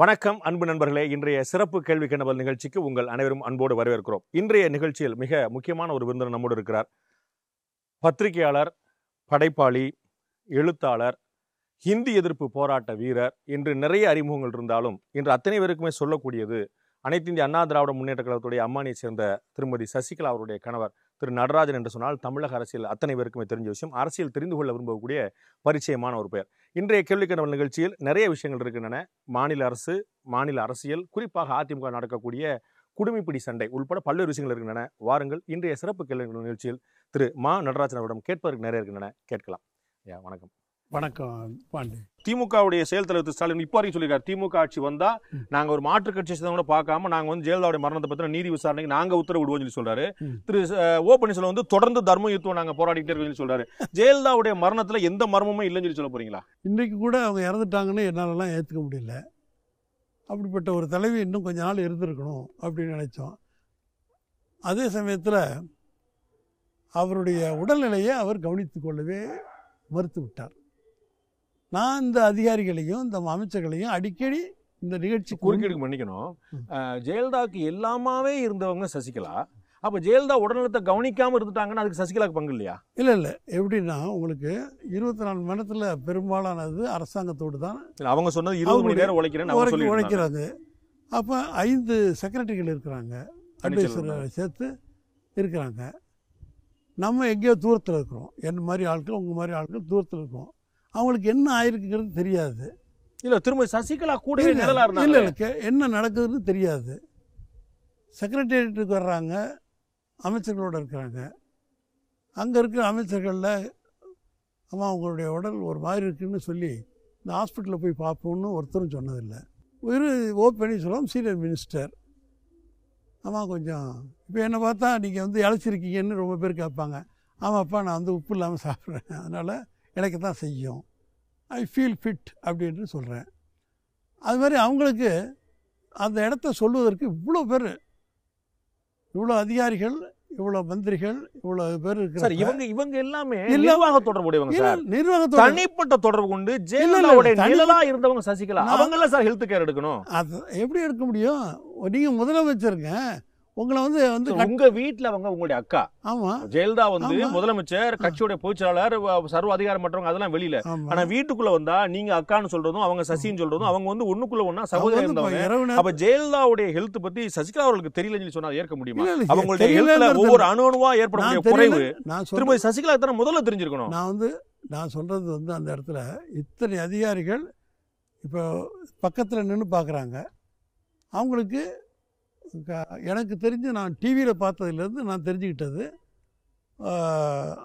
வணக்கம் அன்பு நண்பர்களே. இன்றைய சிறப்பு கேள்வி கணவல் நிகழ்ச்சிக்கு உங்கள் அனைவரும் அன்போடு வரவேற்கிறோம். இன்றைய நிகழ்ச்சியில் மிக முக்கியமான ஒரு விருந்தினர் நம்மோடு இருக்கிறார். பத்திரிகையாளர் படைப்பாளி எழுத்தாளர் ஹிந்தி எதிர்ப்பு போராட்ட வீரர். இன்று நிறைய அறிமுகங்கள் இருந்தாலும் இன்று அத்தனை பேருக்குமே சொல்லக்கூடியது அனைத்து இந்திய அண்ணா திராவிட முன்னேற்ற கழகத்துடைய அம்மானியை சேர்ந்த திருமதி சசிகலா அவருடைய கணவர் திரு நடராஜன் என்று சொன்னால் தமிழக அரசியல் அத்தனை பேருக்குமே தெரிஞ்ச விஷயம். அரசியல் தெரிந்து கொள்ள விரும்பக்கூடிய பரிச்சயமான ஒரு பெயர். இன்றைய கேள்விக்கிழமை நிகழ்ச்சியில் நிறைய விஷயங்கள் இருக்கின்றன. மாநில அரசு மாநில அரசியல் குறிப்பாக அதிமுக நடக்கக்கூடிய குடுமிப்பிடி சண்டை உள்பட பல்வேறு விஷயங்கள் இருக்கின்றன. வாருங்கள் இன்றைய சிறப்பு கேள்வி நிகழ்ச்சியில் திரு மா நடராஜன் அவரிடம் கேட்பதற்கு நிறைய இருக்கின்றன. கேட்கலாம். ஐயா வணக்கம். வணக்கம் பாண்டி. திமுகவுடைய செயல் தலைவர் திரு ஸ்டாலின் இப்போ வரைக்கும் சொல்லியிருக்காரு. திமுக ஆட்சி வந்தா நாங்க ஒரு மாற்று கட்சி சேர்ந்தவங்க கூட பார்க்காம நாங்க வந்து ஜெயலலிதாவுடைய மரணத்தை பத்தின நீதி விசாரணைக்கு நாங்க உத்தரவு விடுவோம்னு சொல்லி சொல்றாரு. திரு ஓ பன்னீர்செல்வம் வந்து தொடர்ந்து தர்ம யுத்தம் நாங்க போராடிட்டே இருக்கோம்னு சொல்லி சொல்றாரு. ஜெயலலிதாவுடைய மரணத்துல எந்த மர்மமும் இல்லைன்னு சொல்லி சொல்ல போறீங்களா? இன்றைக்கு கூட அவங்க இறந்துட்டாங்கன்னு என்னாலலாம் ஏற்றுக்க முடியல. அப்படிப்பட்ட ஒரு தலைவி இன்னும் கொஞ்ச நாள் இருந்திருக்கணும் அப்படின்னு நினைச்சோம். அதே சமயத்தில் அவருடைய உடல்நிலையை அவர் கவனித்துக் கொள்ளவே மறுத்து விட்டார் நான் இந்த அதிகாரிகளையும் இந்த அமைச்சர்களையும் அடிக்கடி இந்த நிகழ்ச்சி குறுக்கீடுக்கு மன்னிக்கணும் ம். அஹ், ஜெயலலிதாவுக்கு எல்லாமாவே இருந்தவங்க சசிகலா. அப்ப ஜெயலலிதா உடல்நலத்தை கவனிக்காம இருந்துட்டாங்கன்னா அதுக்கு சசிகலாக்கு பங்கு இல்லையா? இல்லை இல்லை. எப்படின்னா உங்களுக்கு இருபத்தி நாலு மணி நேரத்தில் பெரும்பாலானது அரசாங்கத்தோடு தான் அவங்க சொன்னது இருபது மணி நேரம் உழைக்கிறேன்னு அவங்க உழைக்க சொல்லி உழைக்கிறாங்க அப்போ ஐந்து செக்ரட்டரிகள் இருக்கிறாங்க. அட்வைசரை சேர்த்து இருக்கிறாங்க. நம்ம எங்கேயோ தூரத்தில் இருக்கிறோம். என்ன மாதிரி ஆட்கள் உங்கள் மாதிரி ஆட்கள் தூரத்தில் இருக்கோம். அவங்களுக்கு என்ன ஆயிருக்குங்கிறது தெரியாது. இல்ல திரும்ப சசிகலா கூடவே இல்ல, இல்லை என்ன நடக்குதுன்னு தெரியாது. செக்ரட்டேரியட்டுக்கு வர்றாங்க அமைச்சர்களோடு இருக்கிறாங்க. அங்கே இருக்கிற அமைச்சர்களில் அம்மா உங்களுடைய உடல் ஒரு மாதிரி இருக்குன்னு சொல்லி இந்த ஹாஸ்பிட்டலில் போய் பார்ப்போம்னு ஒருத்தரும் சொன்னதில்லை. ஒரு ஓ பன்னீர்செல்வம் சீனியர் மினிஸ்டர் அம்மா கொஞ்சம் இப்போ என்னை பார்த்தா நீங்கள் வந்து இழைச்சிருக்கீங்கன்னு ரொம்ப பேர் கேட்பாங்க. ஆமாப்பா நான் வந்து உப்பு இல்லாமல் சாப்பிட்றேன். அதனால் எனக்கு தான் செய்யும். ஐ ஃபீல் ஃபிட் அப்படின்னு சொல்கிறேன் அது மாதிரி அவங்களுக்கு அந்த இடத்த சொல்வதற்கு இவ்வளோ பேர். இவ்வளோ அதிகாரிகள் இவ்வளோ மந்திரிகள் இவ்வளோ பேர் சார் இவங்க இவங்க எல்லாமே. நிர்வாக தொடர்புடையவங்க சார். நிர்வாகத்தோட தனிப்பட்ட தொடர்பு கொண்டு ஜெயலலிதாவுடைய நிழலா இருந்தவங்க சசிகலா. நான்- அவங்க சார் ஹெல்த் கேர் எடுக்கணும். அது எப்படி எடுக்க முடியும்? நீங்கள் முதலமைச்சருங்க உங்களை வந்து வந்து உங்க வீட்ல அவங்க உங்களுடைய அக்கா. ஆமாம் ஜெயலலிதா வந்து ஆமா. முதலமைச்சர் கட்சியுடைய பொதுச்செயலாளர் சர்வ அதிகாரம் மற்றவங்க அதெல்லாம் வெளியில. ஆனா வீட்டுக்குள்ள வந்தா நீங்க அக்கான்னு சொல்றதும் அவங்க சசின்னு சொல்றதும் அவங்க வந்து ஒண்ணுக்குள்ள ஒண்ணா சகோதரி இருந்தவங்க. அப்ப ஜெயலலிதாவுடைய ஹெல்த் பத்தி சசிகலா அவர்களுக்கு தெரியலன்னு சொல்லி சொன்னா ஏற்க முடியுமா? அவங்களுடைய ஹெல்த்ல ஒவ்வொரு அணு அணுவா ஏற்படக்கூடிய குறைவு. திரும்ப சசிகலா தானே முதல்ல தெரிஞ்சிருக்கணும். நான் வந்து நான் சொல்கிறது வந்து அந்த இடத்துல இத்தனை அதிகாரிகள் இப்போ பக்கத்தில் நின்று பார்க்குறாங்க அவங்களுக்கு எனக்கு தெரிஞ்சு நான் டிவியில் பார்த்ததுலேருந்து நான் தெரிஞ்சுக்கிட்டது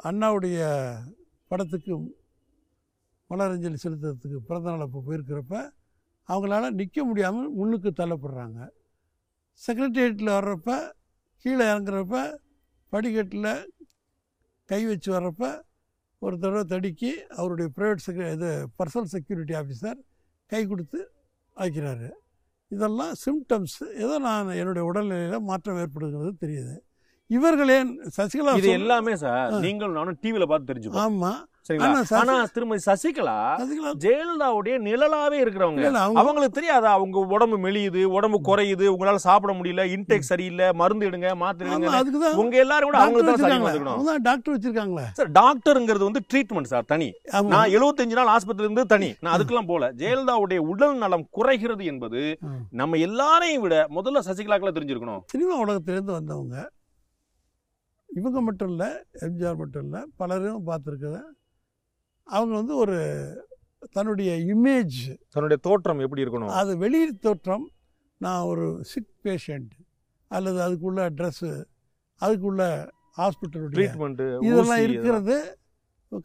அண்ணாவுடைய படத்துக்கு மலரஞ்சலி செலுத்துறதுக்கு பிறந்தநாள் அப்போ போயிருக்கிறப்ப அவங்களால நிற்க முடியாமல் முன்னுக்கு தள்ளப்படுறாங்க. செக்ரட்டேரியட்டில் வர்றப்ப கீழே இறங்குறப்ப படிக்கட்டில் கை வச்சு வர்றப்ப ஒரு தடவை தடுக்கி அவருடைய ப்ரைவேட் செக்ர இது பர்சனல் செக்யூரிட்டி ஆஃபீஸர் கை கொடுத்து வைக்கிறாரு இதெல்லாம் சிம்டம்ஸ் ஏதோ நான் என்னுடைய உடல்நிலையில் மாற்றம் ஏற்படுகிறது தெரியுது. இவர்களே சசிகலா இது எல்லாமே சார். நீங்கள் நானும் டிவில பார்த்து தெரிஞ்சுக்கோ ஆமாம் சரிங்களா? ஆனா திருமதி சசிகலா ஜெயலலிதாவுடைய நிழலாவே இருக்கிறவங்க. அவங்களுக்கு தெரியாதா? அவங்க உடம்பு மெலியுது உடம்பு குறையுது உங்களால சாப்பிட முடியல இன்டேக் சரியில்லை மருந்து எடுங்க மாத்திரை உங்க எல்லாரும் கூட அவங்க டாக்டர் வச்சிருக்காங்களே. சார் டாக்டருங்கிறது வந்து ட்ரீட்மெண்ட் சார் தனி. நான் 75 நாள் ஆஸ்பத்திரி இருந்து தனி. நான் அதுக்கெல்லாம் போல ஜெயலலிதாவுடைய உடல் நலம் குறைகிறது என்பது. நம்ம எல்லாரையும் விட முதல்ல சசிகலாக்கெல்லாம் தெரிஞ்சிருக்கணும். சினிமா உலகத்திலேருந்து வந்தவங்க இவங்க மட்டும் இல்லை எம்ஜிஆர் மட்டும் இல்லை பலரும் பார்த்துருக்குறேன் அவங்க வந்து ஒரு தன்னுடைய இமேஜ் தன்னுடைய தோற்றம் எப்படி இருக்கணும்? அது வெளியில் தோற்றம் நான் ஒரு சிக் பேஷண்ட் அல்லது அதுக்குள்ள ட்ரெஸ்ஸு அதுக்குள்ள ஹாஸ்பிட்டலுடைய ட்ரீட்மெண்ட் இதெல்லாம் இருக்கிறது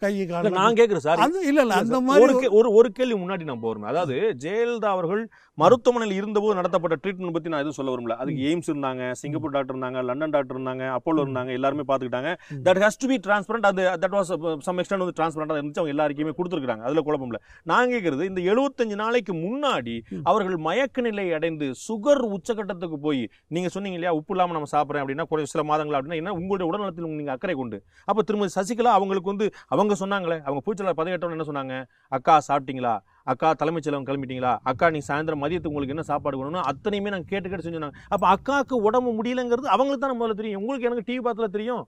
கை கால நான் கேக்குறேன் சார் அது இல்லை இல்லை அந்த மாதிரி ஒரு ஒரு கேள்வி முன்னாடி நான் போறேன். அதாவது ஜெயலலிதா அவர்கள் மருத்துவமனையில் இருந்தபோது நடத்தப்பட்ட ட்ரீட்மெண்ட் பத்தி நான் எதுவும் சொல்ல விரும்பல. அதுக்கு எய்ம்ஸ் இருந்தாங்க சிங்கப்பூர் டாக்டர் இருந்தாங்க லண்டன் டாக்டர் இருந்தாங்க அப்போலோ இருந்தாங்க எல்லாருமே பாத்துக்கிட்டாங்க ம். That has to be transparent அது தட் வாஸ் சம் எக்ஸ்டென்ட் வந்து டிரான்ஸ்பரண்டா இருந்துச்சு. அவங்க எல்லாருக்குமே கொடுத்துருக்காங்க அதுல குழப்பம் இல்ல. நான் கேக்குறது இந்த 75 நாளைக்கு முன்னாடி. அவர்கள் மயக்க நிலை அடைந்து சுகர் உச்சகட்டத்துக்கு போய் நீங்க சொன்னீங்க இல்லையா உப்பு இல்லாம நம்ம சாப்பிடுறேன் அப்படின்னா குறை சில மாதங்கள் அப்படின்னா என்ன உங்களுடைய உடல்நலத்தில் நீங்க அக்கறை கொண்டு. அப்ப திரும்ப சசிகலா அவங்களுக்கு வந்து அவங்க சொன்னாங்களே அவங்க பூச்சலர் பதவியேற்றவங்க என்ன சொன்னாங்க? அக்கா சாப்பிட்டீங்களா? அக்கா தலைமைச் செயலகம் கிளம்பிட்டீங்களா? அக்கா நீ சாயந்தரம் மதியத்துக்கு உங்களுக்கு என்ன சாப்பாடு வேணும்னு அத்தனையுமே நாங்க கேட்டு கேட்டு செஞ்சோம் அப்ப அக்காவுக்கு உடம்பு முடியலங்கிறது அவங்களுக்கு தான் முதல்ல தெரியும். உங்களுக்கு எனக்கு டிவி பார்த்தல தெரியும்.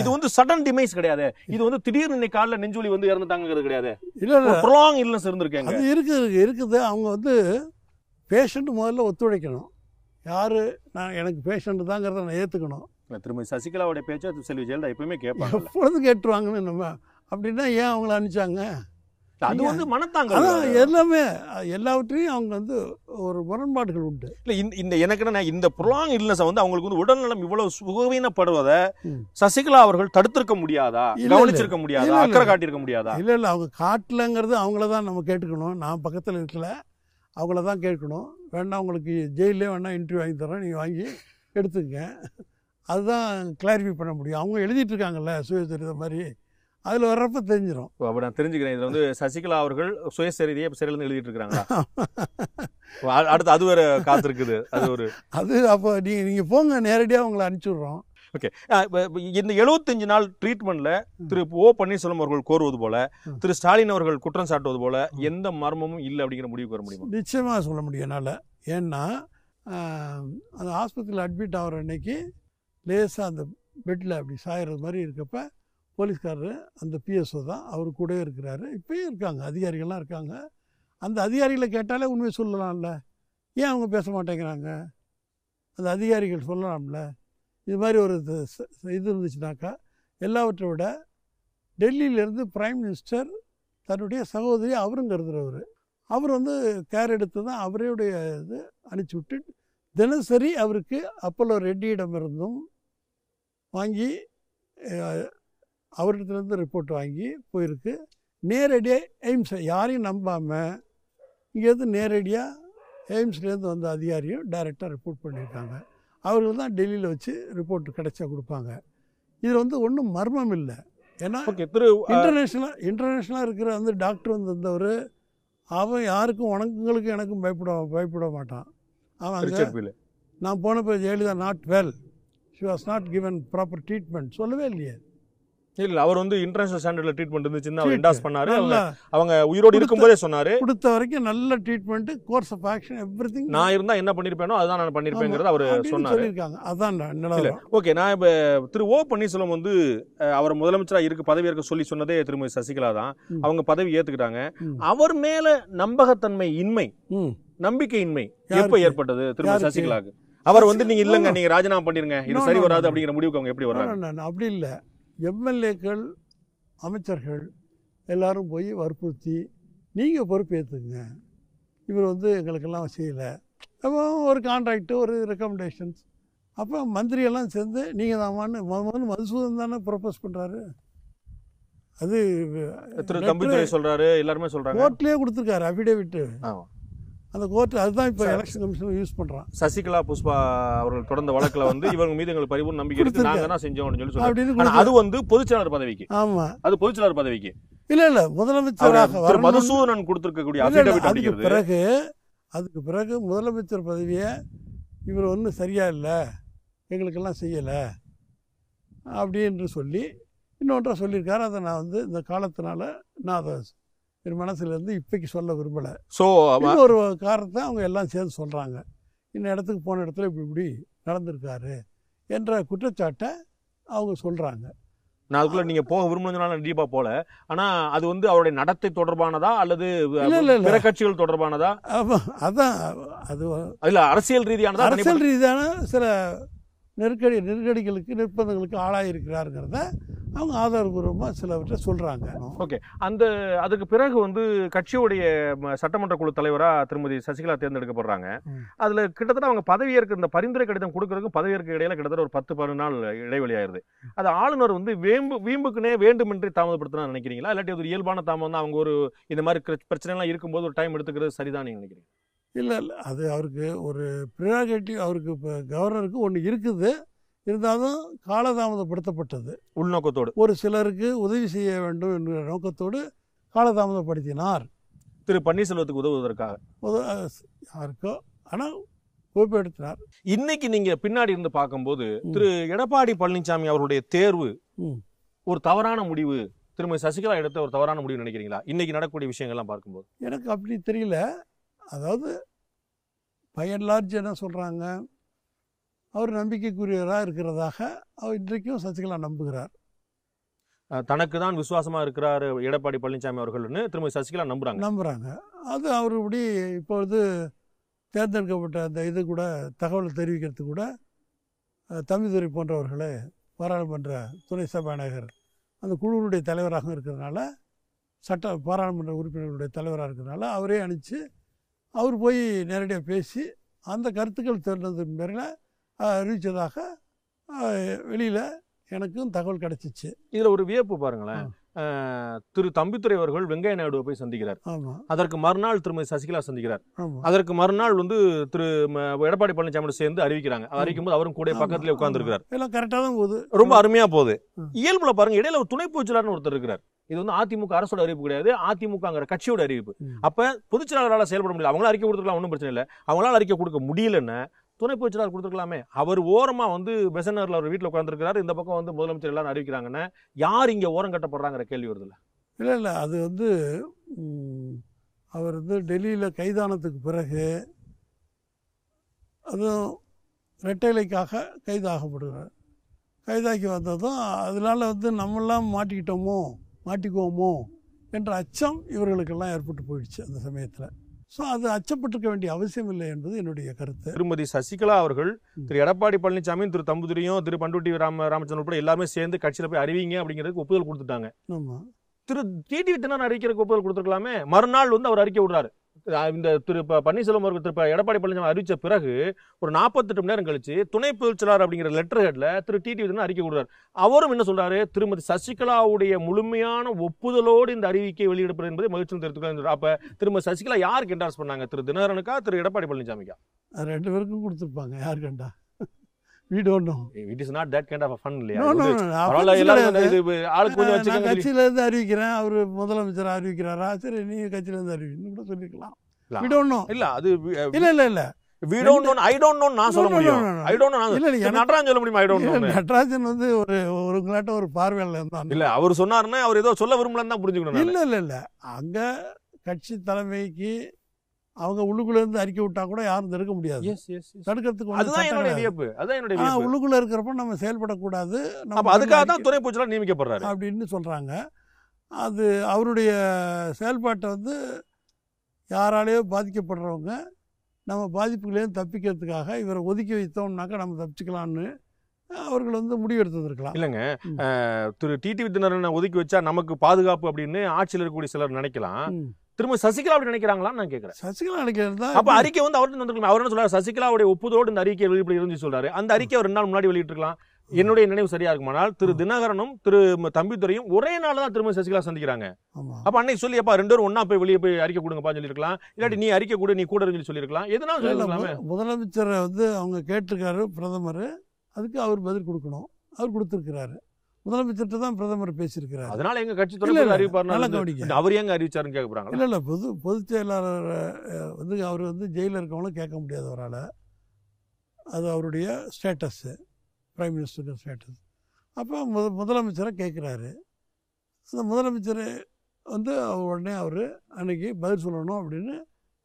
இது வந்து சடன் டிமைஸ் கிடையாது. இது வந்து திடீர்னு இன்னைக்கு காலைல நெஞ்சுவலி வந்து இறந்துட்டாங்கிறது கிடையாது. இல்லை ப்ரொலாங் இல்லனஸ் இருந்திருக்காங்க. அது இருக்குது இருக்குது. அவங்க வந்து பேஷண்ட் முதல்ல ஒத்துழைக்கணும். யார்? நான் எனக்கு பேஷண்ட் தாங்கிறத நான் ஏற்றுக்கணும் திரும்ப சசிகலாவுடைய பேச்சை செல்வி ஜெயலலிதா எப்பயுமே கேட்பாங்க எப்பொழுது கேட்டுருவாங்கன்னு நம்ம அப்படின்னா ஏன் அவங்கள அனுப்பிச்சாங்க? அது வந்து மனத்தாங்க எல்லாமே எல்லாவற்றையும் அவங்க வந்து ஒரு முரண்பாடுகள் உண்டு. இல்ல இந்த- இந்த எனக்கு என்ன இந்த ப்ரொலாங் இல்லனஸ் வந்து அவங்களுக்கு வந்து உடல்நலம் இவ்வளவு சுகவீனப்படுவதை. சசிகலா அவர்கள் தடுத்திருக்க முடியாதா. கவனிச்சிருக்க முடியாதா. அக்கறை காட்டியிருக்க முடியாதா? இல்லை இல்லை. அவங்க காட்டலங்கிறது அவங்கள தான் நம்ம கேட்டுக்கணும். நான் பக்கத்தில் இருக்கல. அவங்கள தான் கேட்கணும். வேணா உங்களுக்கு ஜெயிலே வேணா இன்டர்வியூ வாங்கி தரேன். நீங்கள் வாங்கி எடுத்துக்கங்க. அதுதான் கிளாரிஃபை பண்ண முடியும். அவங்க எழுதிட்டு இருக்காங்கல்ல சுயசரிதை மாதிரி. அதில் வர்றப்ப தெரிஞ்சிடும் அப்ப நான் தெரிஞ்சுக்கிறேன். இதுல வந்து சசிகலா அவர்கள் சுயசரிதையை சிறையில இருந்து எழுதிட்டு இருக்காங்களா அடுத்து அது வேற காத்திருக்குது. அது ஒரு அது அப்போ நீங்கள் நீங்கள் போங்க நேரடியாக உங்களை அனுப்பிச்சி விட்றோம் ஓகே இந்த 75 நாள் ட்ரீட்மெண்ட்ல திரு ஓ பன்னீர்செல்வம் அவர்கள் கோருவது போல. திரு ஸ்டாலின் அவர்கள் குற்றம் சாட்டுவது போல எந்த மர்மமும் இல்லை அப்படிங்கிற முடிவுக்கு வர முடியுமா? நிச்சயமாக சொல்ல முடியும் என்னால். ஏன்னா அந்த ஆஸ்பத்திரியில் அட்மிட் ஆகிற அன்னைக்கு லேசாக அந்த பெட்டில் அப்படி சாயறது மாதிரி இருக்கப்ப போலீஸ்காரர் அந்த பிஎஸ்ஓ தான் அவர் கூடவே இருக்கிறாரு. இப்போயும் இருக்காங்க அதிகாரிகள்லாம் இருக்காங்க. அந்த அதிகாரிகளை கேட்டாலே உண்மையை சொல்லலாம்ல. ஏன் அவங்க பேச மாட்டேங்கிறாங்க? அந்த அதிகாரிகள் சொல்லலாம்ல. இது மாதிரி ஒரு இது இது இருந்துச்சுனாக்கா எல்லாவற்றை விட டெல்லியிலேருந்து பிரைம் மினிஸ்டர் தன்னுடைய சகோதரி அவரும் கருதுறவர். அவர் வந்து கேர் எடுத்து தான் அவருடைய இது அனுப்பிச்சி விட்டு தினசரி அவருக்கு அப்போலோ ரெட்டியிடமிருந்தும் வாங்கி அவரிடத்துலேருந்து ரிப்போர்ட் வாங்கி போயிருக்கு. நேரடியாக எய்ம்ஸ் யாரையும் நம்பாமல் இங்கேருந்து நேரடியாக எய்ம்ஸ்லேருந்து வந்த அதிகாரியும் டைரெக்டாக ரிப்போர்ட் பண்ணியிருக்காங்க. அவர்கள் தான் டெல்லியில் வச்சு ரிப்போர்ட் கிடைச்சா கொடுப்பாங்க. இதில் வந்து ஒன்றும் மர்மம் இல்லை. ஏன்னா இன்டர்நேஷ்னலாக இன்டர்நேஷ்னலாக இருக்கிற வந்து டாக்டர் வந்து இருந்தவர் அவன் யாருக்கும் உனக்குங்களுக்கு எனக்கும் பயப்பட பயப்பட மாட்டான். அவன் அங்கே நான் போனப்போ Jayalalithaa not well she was not given proper treatment சொல்லவே இல்லையே. இல்ல அவர் வந்து இன்டர்நேஷனல் ஸ்டாண்டர்ட்ல ட்ரீட்மெண்ட் இருந்துச்சுன்னு அவர். என்டாஸ் பண்ணாரு. அவங்க உயிரோடு இருக்கும்போதே சொன்னாரு. கொடுத்த வரைக்கும் நல்ல treatment course of action everything நான் இருந்தா என்ன பண்ணிருப்பேனோ அதான் நான் பண்ணிருப்பேங்கிறத அவர் சொன்னாரு. அதான் ஓகே நான் இப்ப திரு ஓ பன்னீர்செல்வம் வந்து அவர் முதலமைச்சரா இருக்கு பதவி ஏற்க சொல்லி சொன்னதே திருமதி சசிகலா தான். அவங்க பதவி ஏத்துக்கிட்டாங்க. அவர் மேல நம்பகத்தன்மை இன்மை நம்பிக்கையின்மை? எப்ப ஏற்பட்டது திருமதி? சசிகலாக்கு அவர் வந்து நீங்க இல்லங்க நீங்க ராஜினாமா பண்ணிருங்க. இது சரி வராது. அப்படிங்கிற முடிவுக்கு அவங்க எப்படி வர்றாங்க? அப்படி இல்லை. எம்எல்ஏக்கள் அமைச்சர்கள் எல்லாரும் போய் வற்புறுத்தி நீங்கள் பொறுப்பேற்றுங்க இவர் வந்து எங்களுக்கெல்லாம் செய்யலை. அப்போ ஒரு கான்ட்ராக்டு ஒரு ரெக்கமெண்டேஷன்ஸ் அப்போ மந்திரியெல்லாம் சேர்ந்து நீங்கள் தாமான்னு முதல்ல மதுசூதன் தானே ப்ரொப்போஸ் பண்ணுறாரு அது திரு தம்பிதுரை சொல்றாரு? எல்லாருமே சொல்றாங்க. கோர்ட்லேயே கொடுத்துருக்காரு அஃபிடேவிட்டு ஆமா. அந்த கோர்ட் அதுதான் இப்போ. எலெக்ஷன் கமிஷன் யூஸ் பண்ணுறான் சசிகலா புஷ்பா அவர்கள் தொடர்ந்த வழக்குல வந்து இவங்க மீது எங்களுக்கு பரிபூர்ண நம்பிக்கை இருக்கு. கொடுத்திருக்காரு. நாங்க தான் செஞ்சோம் அப்படின்னு சொல்லி அப்படின்னு அது வந்து பொதுச்செயலாளர் பதவிக்கு. ஆமாம் அது பொதுச்செயலாளர் பதவிக்கு. இல்லை இல்லை முதலமைச்சராக மதுசூதனன் கொடுத்திருக்கக்கூடிய அதுக்கு பிறகு அதுக்கு பிறகு முதலமைச்சர் பதவியை இவர் ஒன்றும் சரியா இல்லை. எங்களுக்கெல்லாம் செய்யலை. அப்படின்னு சொல்லி இன்னொன்றை சொல்லியிருக்காரு. அதை நான் வந்து இந்த காலத்தினால நான் அதை என் மனசுலேருந்து இப்போக்கி சொல்ல விரும்பலை. சோ இன்னொரு காரணத்தை அவங்க எல்லாம் சேர்ந்து சொல்கிறாங்க இந்த இடத்துக்கு போன இடத்துல இப்படி இப்படி நடந்திருக்காரு என்ற குற்றச்சாட்டை அவங்க சொல்கிறாங்க நான் அதுக்குள்ள நீங்க போக விரும்பினதுனால நான் டீப்பா போல. ஆனா அது வந்து அவருடைய நடத்தை தொடர்பானதா அல்லது. பிற கட்சிகள் தொடர்பானதா? அதான் அது இல்ல அரசியல் ரீதியானதா அரசியல் ரீதியான சில நெருக்கடி நெருக்கடிகளுக்கு நிர்பந்தங்களுக்கு ஆளாயிருக்கிறாருங்கிறத அவங்க ஆதாரபூர்வமாக சிலவற்றை சொல்கிறாங்க ஓகே. அந்த அதுக்கு பிறகு வந்து கட்சியுடைய சட்டமன்ற குழு தலைவரா திருமதி சசிகலா தேர்ந்தெடுக்கப்படுறாங்க. அதுல கிட்டத்தட்ட அவங்க பதவியேற்க இந்த பரிந்துரை கடிதம் கொடுக்கறதுக்கும் பதவியேற்க இடையில கிட்டத்தட்ட ஒரு பத்து பதினொரு நாள் இடைவெளி ஆயிருது. அது ஆளுநர் வந்து வேம்பு வீம்புக்குனே வேண்டுமென்றே தாமதப்படுத்தினா நினைக்கிறீங்களா? இல்லாட்டி ஒரு இயல்பான தாமதம் தான் அவங்க ஒரு இந்த மாதிரி கிர- பிரச்சனை எல்லாம் இருக்கும்போது ஒரு டைம் எடுத்துக்கிறது சரிதான் நினைக்கிறீங்க? இல்லை இல்லை. அது அவருக்கு ஒரு ப்ரிராகேட்டிவ் அவருக்கு இப்போ கவர்னருக்கு ஒன்று இருக்குது. இருந்தாலும் காலதாமதப்படுத்தப்பட்டது. உள்நோக்கத்தோடு. ஒரு சிலருக்கு உதவி செய்ய வேண்டும் என்கிற நோக்கத்தோடு காலதாமதப்படுத்தினார். திரு பன்னீர்செல்வத்துக்கு உதவுவதற்காக. உத- யாருக்கோ ஆனால் பொறுப்பெடுத்தினார் இன்னைக்கு நீங்க பின்னாடி இருந்து பார்க்கும்போது. திரு எடப்பாடி பழனிசாமி அவருடைய தேர்வு. ஒரு தவறான முடிவு. திருமதி சசிகலா எடுத்த ஒரு தவறான முடிவு நினைக்கிறீங்களா? இன்னைக்கு நடக்கக்கூடிய விஷயங்கள்லாம் பார்க்கும்போது. எனக்கு அப்படி தெரியல. அதாவது பையன் லார்ஜ் என்ன சொல்கிறாங்க அவர் நம்பிக்கைக்குரியவராக இருக்கிறதாக அவர் இன்றைக்கும் சசிகலா நம்புகிறார். தனக்கு தான் விசுவாசமா இருக்கிறார் எடப்பாடி பழனிசாமி அவர்கள்னு திருமதி சசிகலா நம்புறாங்க. நம்புகிறாங்க அது அவர் இப்படி இப்பொழுது தேர்ந்தெடுக்கப்பட்ட அந்த இது கூட தகவல் தெரிவிக்கிறதுக்கு கூட தம்பிதுரை போன்றவர்களே பாராளுமன்ற துணை சபாநாயகர் அந்த குழுவுடைய தலைவராக இருக்கிறதுனால சட்ட பாராளுமன்ற உறுப்பினர்களுடைய தலைவராக இருக்கிறதுனால அவரே அனுப்பிச்சு அவர் போய் நேரடியாக பேசி அந்த கருத்துக்கள் தெரிந்ததன் பேரில் அறிவித்ததாக வெளியில் எனக்கும் தகவல் கிடச்சிச்சு. இதுல ஒரு வியப்பு பாருங்களேன். திரு தம்பித்துரை அவர்கள் வெங்கைய நாயுடுவை போய் சந்திக்கிறார். அதற்கு மறுநாள் திருமதி சசிகலா சந்திக்கிறார். அதற்கு மறுநாள் வந்து திரு எடப்பாடி பழனிசாமி சேர்ந்து அறிவிக்கிறாங்க. அறிவிக்கும் போது அவரும் கூட பக்கத்துல உட்கார்ந்துருக்கிறார். எல்லாம் கரெக்டாக தான் போகுது. ரொம்ப அருமையா போகுது. இயல்புல பாருங்க இடையில ஒரு துணை பொதுச்செயலாளர்னு ஒருத்தர் இருக்கிறார். இது வந்து அதிமுக அரசோட அறிவிப்பு கிடையாது. அதிமுகங்கிற கட்சியோட அறிவிப்பு. அப்ப பொதுச்செயலாளரால செயல்பட முடியல. அவங்களால அறிக்கை கொடுத்துருக்கலாம் ஒன்றும் பிரச்சனை இல்லை. அவங்களால அறிக்கை கொடுக்க முடியலன்னு துணை பேச்சாளர் கொடுத்துருக்கலாமே. அவர் ஓரமாக வந்து பெசனர்ல அவர் வீட்டில் உட்காந்துருக்கிறார் இந்த பக்கம் வந்து முதலமைச்சர் எல்லாரும் அறிவிக்கிறாங்கன்னு. யார் இங்கே ஓரம் கட்டப்படுறாங்கிற கேள்வி வருதுல்ல இல்லை? இல்லை அது வந்து அவர் வந்து டெல்லியில் கைதானதுக்கு பிறகு அதுவும் ரெட்டைலைக்காக கைதாகப்படுகிறார் கைதாக்கி வந்ததும் அதனால வந்து நம்மெல்லாம் மாட்டிக்கிட்டோமோ மாட்டிக்குவோமோ என்ற அச்சம் இவர்களுக்கெல்லாம் ஏற்பட்டு போயிடுச்சு அந்த சமயத்தில். ஸோ அது அச்சப்பட்டிருக்க வேண்டிய அவசியம் இல்லை என்பது என்னுடைய கருத்து. திருமதி சசிகலா அவர்கள். திரு எடப்பாடி பழனிசாமி திரு தம்புதுரையும் திரு பண்டுட்டி ராம ராமச்சந்திரன் உட்பட எல்லாருமே சேர்ந்து கட்சியில போய் அறிவிங்க அப்படிங்கிறதுக்கு ஒப்புதல் கொடுத்துட்டாங்க. ஆமாம் திரு டிடிவி தினகரன் அறிக்கைக்கு ஒப்புதல் கொடுத்துருக்கலாமே. மறுநாள் வந்து அவர் அறிக்கை விடுறாரு. இந்த திரு பன்னீர்செல்வம் அவர்கள் திரு எடப்பாடி பழனிசாமி அறிவித்த பிறகு ஒரு நாற்பத்தெட்டு மணி நேரம் கழிச்சு துணை பொதுச்செயலாளர் அப்படிங்கிற லெட்டர் ஹெட்ல திரு டிடிவி தினகரன் அறிக்கை விடுறாரு அவரும் என்ன சொல்றாரு? திருமதி சசிகலாவுடைய முழுமையான ஒப்புதலோடு இந்த அறிவிக்கை வெளியிடப்படுது என்பதை மகிழ்ச்சி தெரிவித்துக்கலாம் அப்ப திருமதி சசிகலா யாருக்கு என்டார்ஸ் பண்ணாங்க? திரு தினகரனுக்கா? திரு எடப்பாடி பழனிசாமிக்கா? ரெண்டு பேருக்கும் கொடுத்துருப்பாங்க. யார் கண்டா வீடு ஒன்றும் it is not that kind of fun இல்லையா இது வந்து பரவாயில்ல பரவாயில்ல எல்லாரும் வந்து இது ஆளுக்கு கொஞ்சம் நான் வச்சுக்கோங்க கட்சியில இருந்து அறிவிக்கிறேன். அவர் முதலமைச்சர் அறிவிக்கிறாரா? சரி நீங்க கட்சியில இருந்து அறிவிக்கணும் கூட we don't know. இல்ல அது இல்ல இல்ல இல்ல. we don't know I don't know நான் சொல்ல முடியும். don't know நான் இல்ல இல்ல நடராஜன் சொல்ல முடியுமா? I don't know இல்ல, நடராஜன் வந்து ஒரு ஒருங்களாட்ட ஒரு பார்வையாளர் இருந்தான். இல்ல அவர் சொன்னாருன்னா அவர் ஏதோ சொல்ல விரும்பலன்னு தான் புரிஞ்சுக்கணும். இல்ல இல்ல இல்ல. அங்க கட்சி தலைமைக்கு அவங்க உள்ளுக்குள்ள இருந்து அறிக்கை விட்டா கூட யாரும் தடுக்க முடியாது. தடுக்கிறதுக்கு அதுதான் என்னுடைய. வியப்பு. அதுதான் என்னுடைய உள்ளுக்குள்ள இருக்கிறப்ப நம்ம செயல்படக்கூடாது. நம்ம அதுக்காக தான் துணை பூச்சலா நியமிக்கப்படுறாரு. அப்படின்னு சொல்கிறாங்க அது அவருடைய செயல்பாட்டை வந்து யாராலேயோ பாதிக்கப்படுறவங்க நம்ம பாதிப்புகளையும் தப்பிக்கிறதுக்காக இவரை ஒதுக்கி வைத்தோம்னாக்கா நம்ம தப்பிச்சுக்கலான்னு அவர்கள் வந்து முடிவெடுத்திருக்கலாம். இல்லங்க. திரு டிடி வித்தினரனை ஒதுக்கி வச்சா நமக்கு பாதுகாப்பு அப்படின்னு ஆட்சியில் இருக்கக்கூடிய சிலர் நினைக்கலாம். திரும்ப சசிகலா அப்படி நினைக்கிறாங்களான்னு நான் கேக்குறேன். சசிகலா நினைக்கிறது? அப்ப அறிக்கை வந்து அவர்கிட்ட வந்திருக்கலாம். அவர் என்ன சொல்றாரு? சசிகலாவுடைய ஒப்புதலோடு இந்த அறிக்கை வெளியிட்டு இருந்து சொல்றாரு. அந்த அறிக்கை அவர் ரெண்டு நாள் முன்னாடி வெளியிட்டிருக்கலாம். என்னுடைய நினைவு சரியா இருக்குமானால் திரு தினகரனும் திரு ம- தம்பிதுரையும் ஒரே நாள் தான் திரும்ப சசிகலா சந்திக்கிறாங்க. அப்ப அன்னைக்கு சொல்லி அப்பா ரெண்டு பேரும் ஒண்ணா போய் வெளியே போய் அறிக்கை கொடுங்கப்பா சொல்லிருக்கலாம் இல்லாட்டி நீ அறிக்கை கொடு நீ கூட இருந்து சொல்லிருக்கலாம் எதனால இல்ல, சொல்லிருக்கலாமே மு- முதலமைச்சரை வந்து அவங்க கேட்டிருக்காரு பிரதமர். அதுக்கு அவர் பதில் கொடுக்கணும். அவர் கொடுத்துருக்கிறாரு. முதலமைச்சர்கிட்ட தான் பிரதமர் பேசியிருக்கிறாரு. அதனால எங்க கட்சி தொடர்பு அறிவிப்பாரு நல்லா கவனிக்க. அவர் எங்க அறிவிச்சாருன்னு கேட்க போறாங்களா இல்லை இல்லை பொது பொதுச் செயலாளர் வந்து அவர் வந்து ஜெயிலில் இருக்கவங்களும் கேட்க முடியாது அவரால். அது அவருடைய ஸ்டேட்டஸ்ஸு பிரைம் மினிஸ்டர் ஸ்டேட்டஸ் அப்போ முத முதலமைச்சரை கேட்குறாரு. அந்த முதலமைச்சர் வந்து அவர் உடனே அவர் அன்னைக்கு பதில் சொல்லணும் அப்படின்னு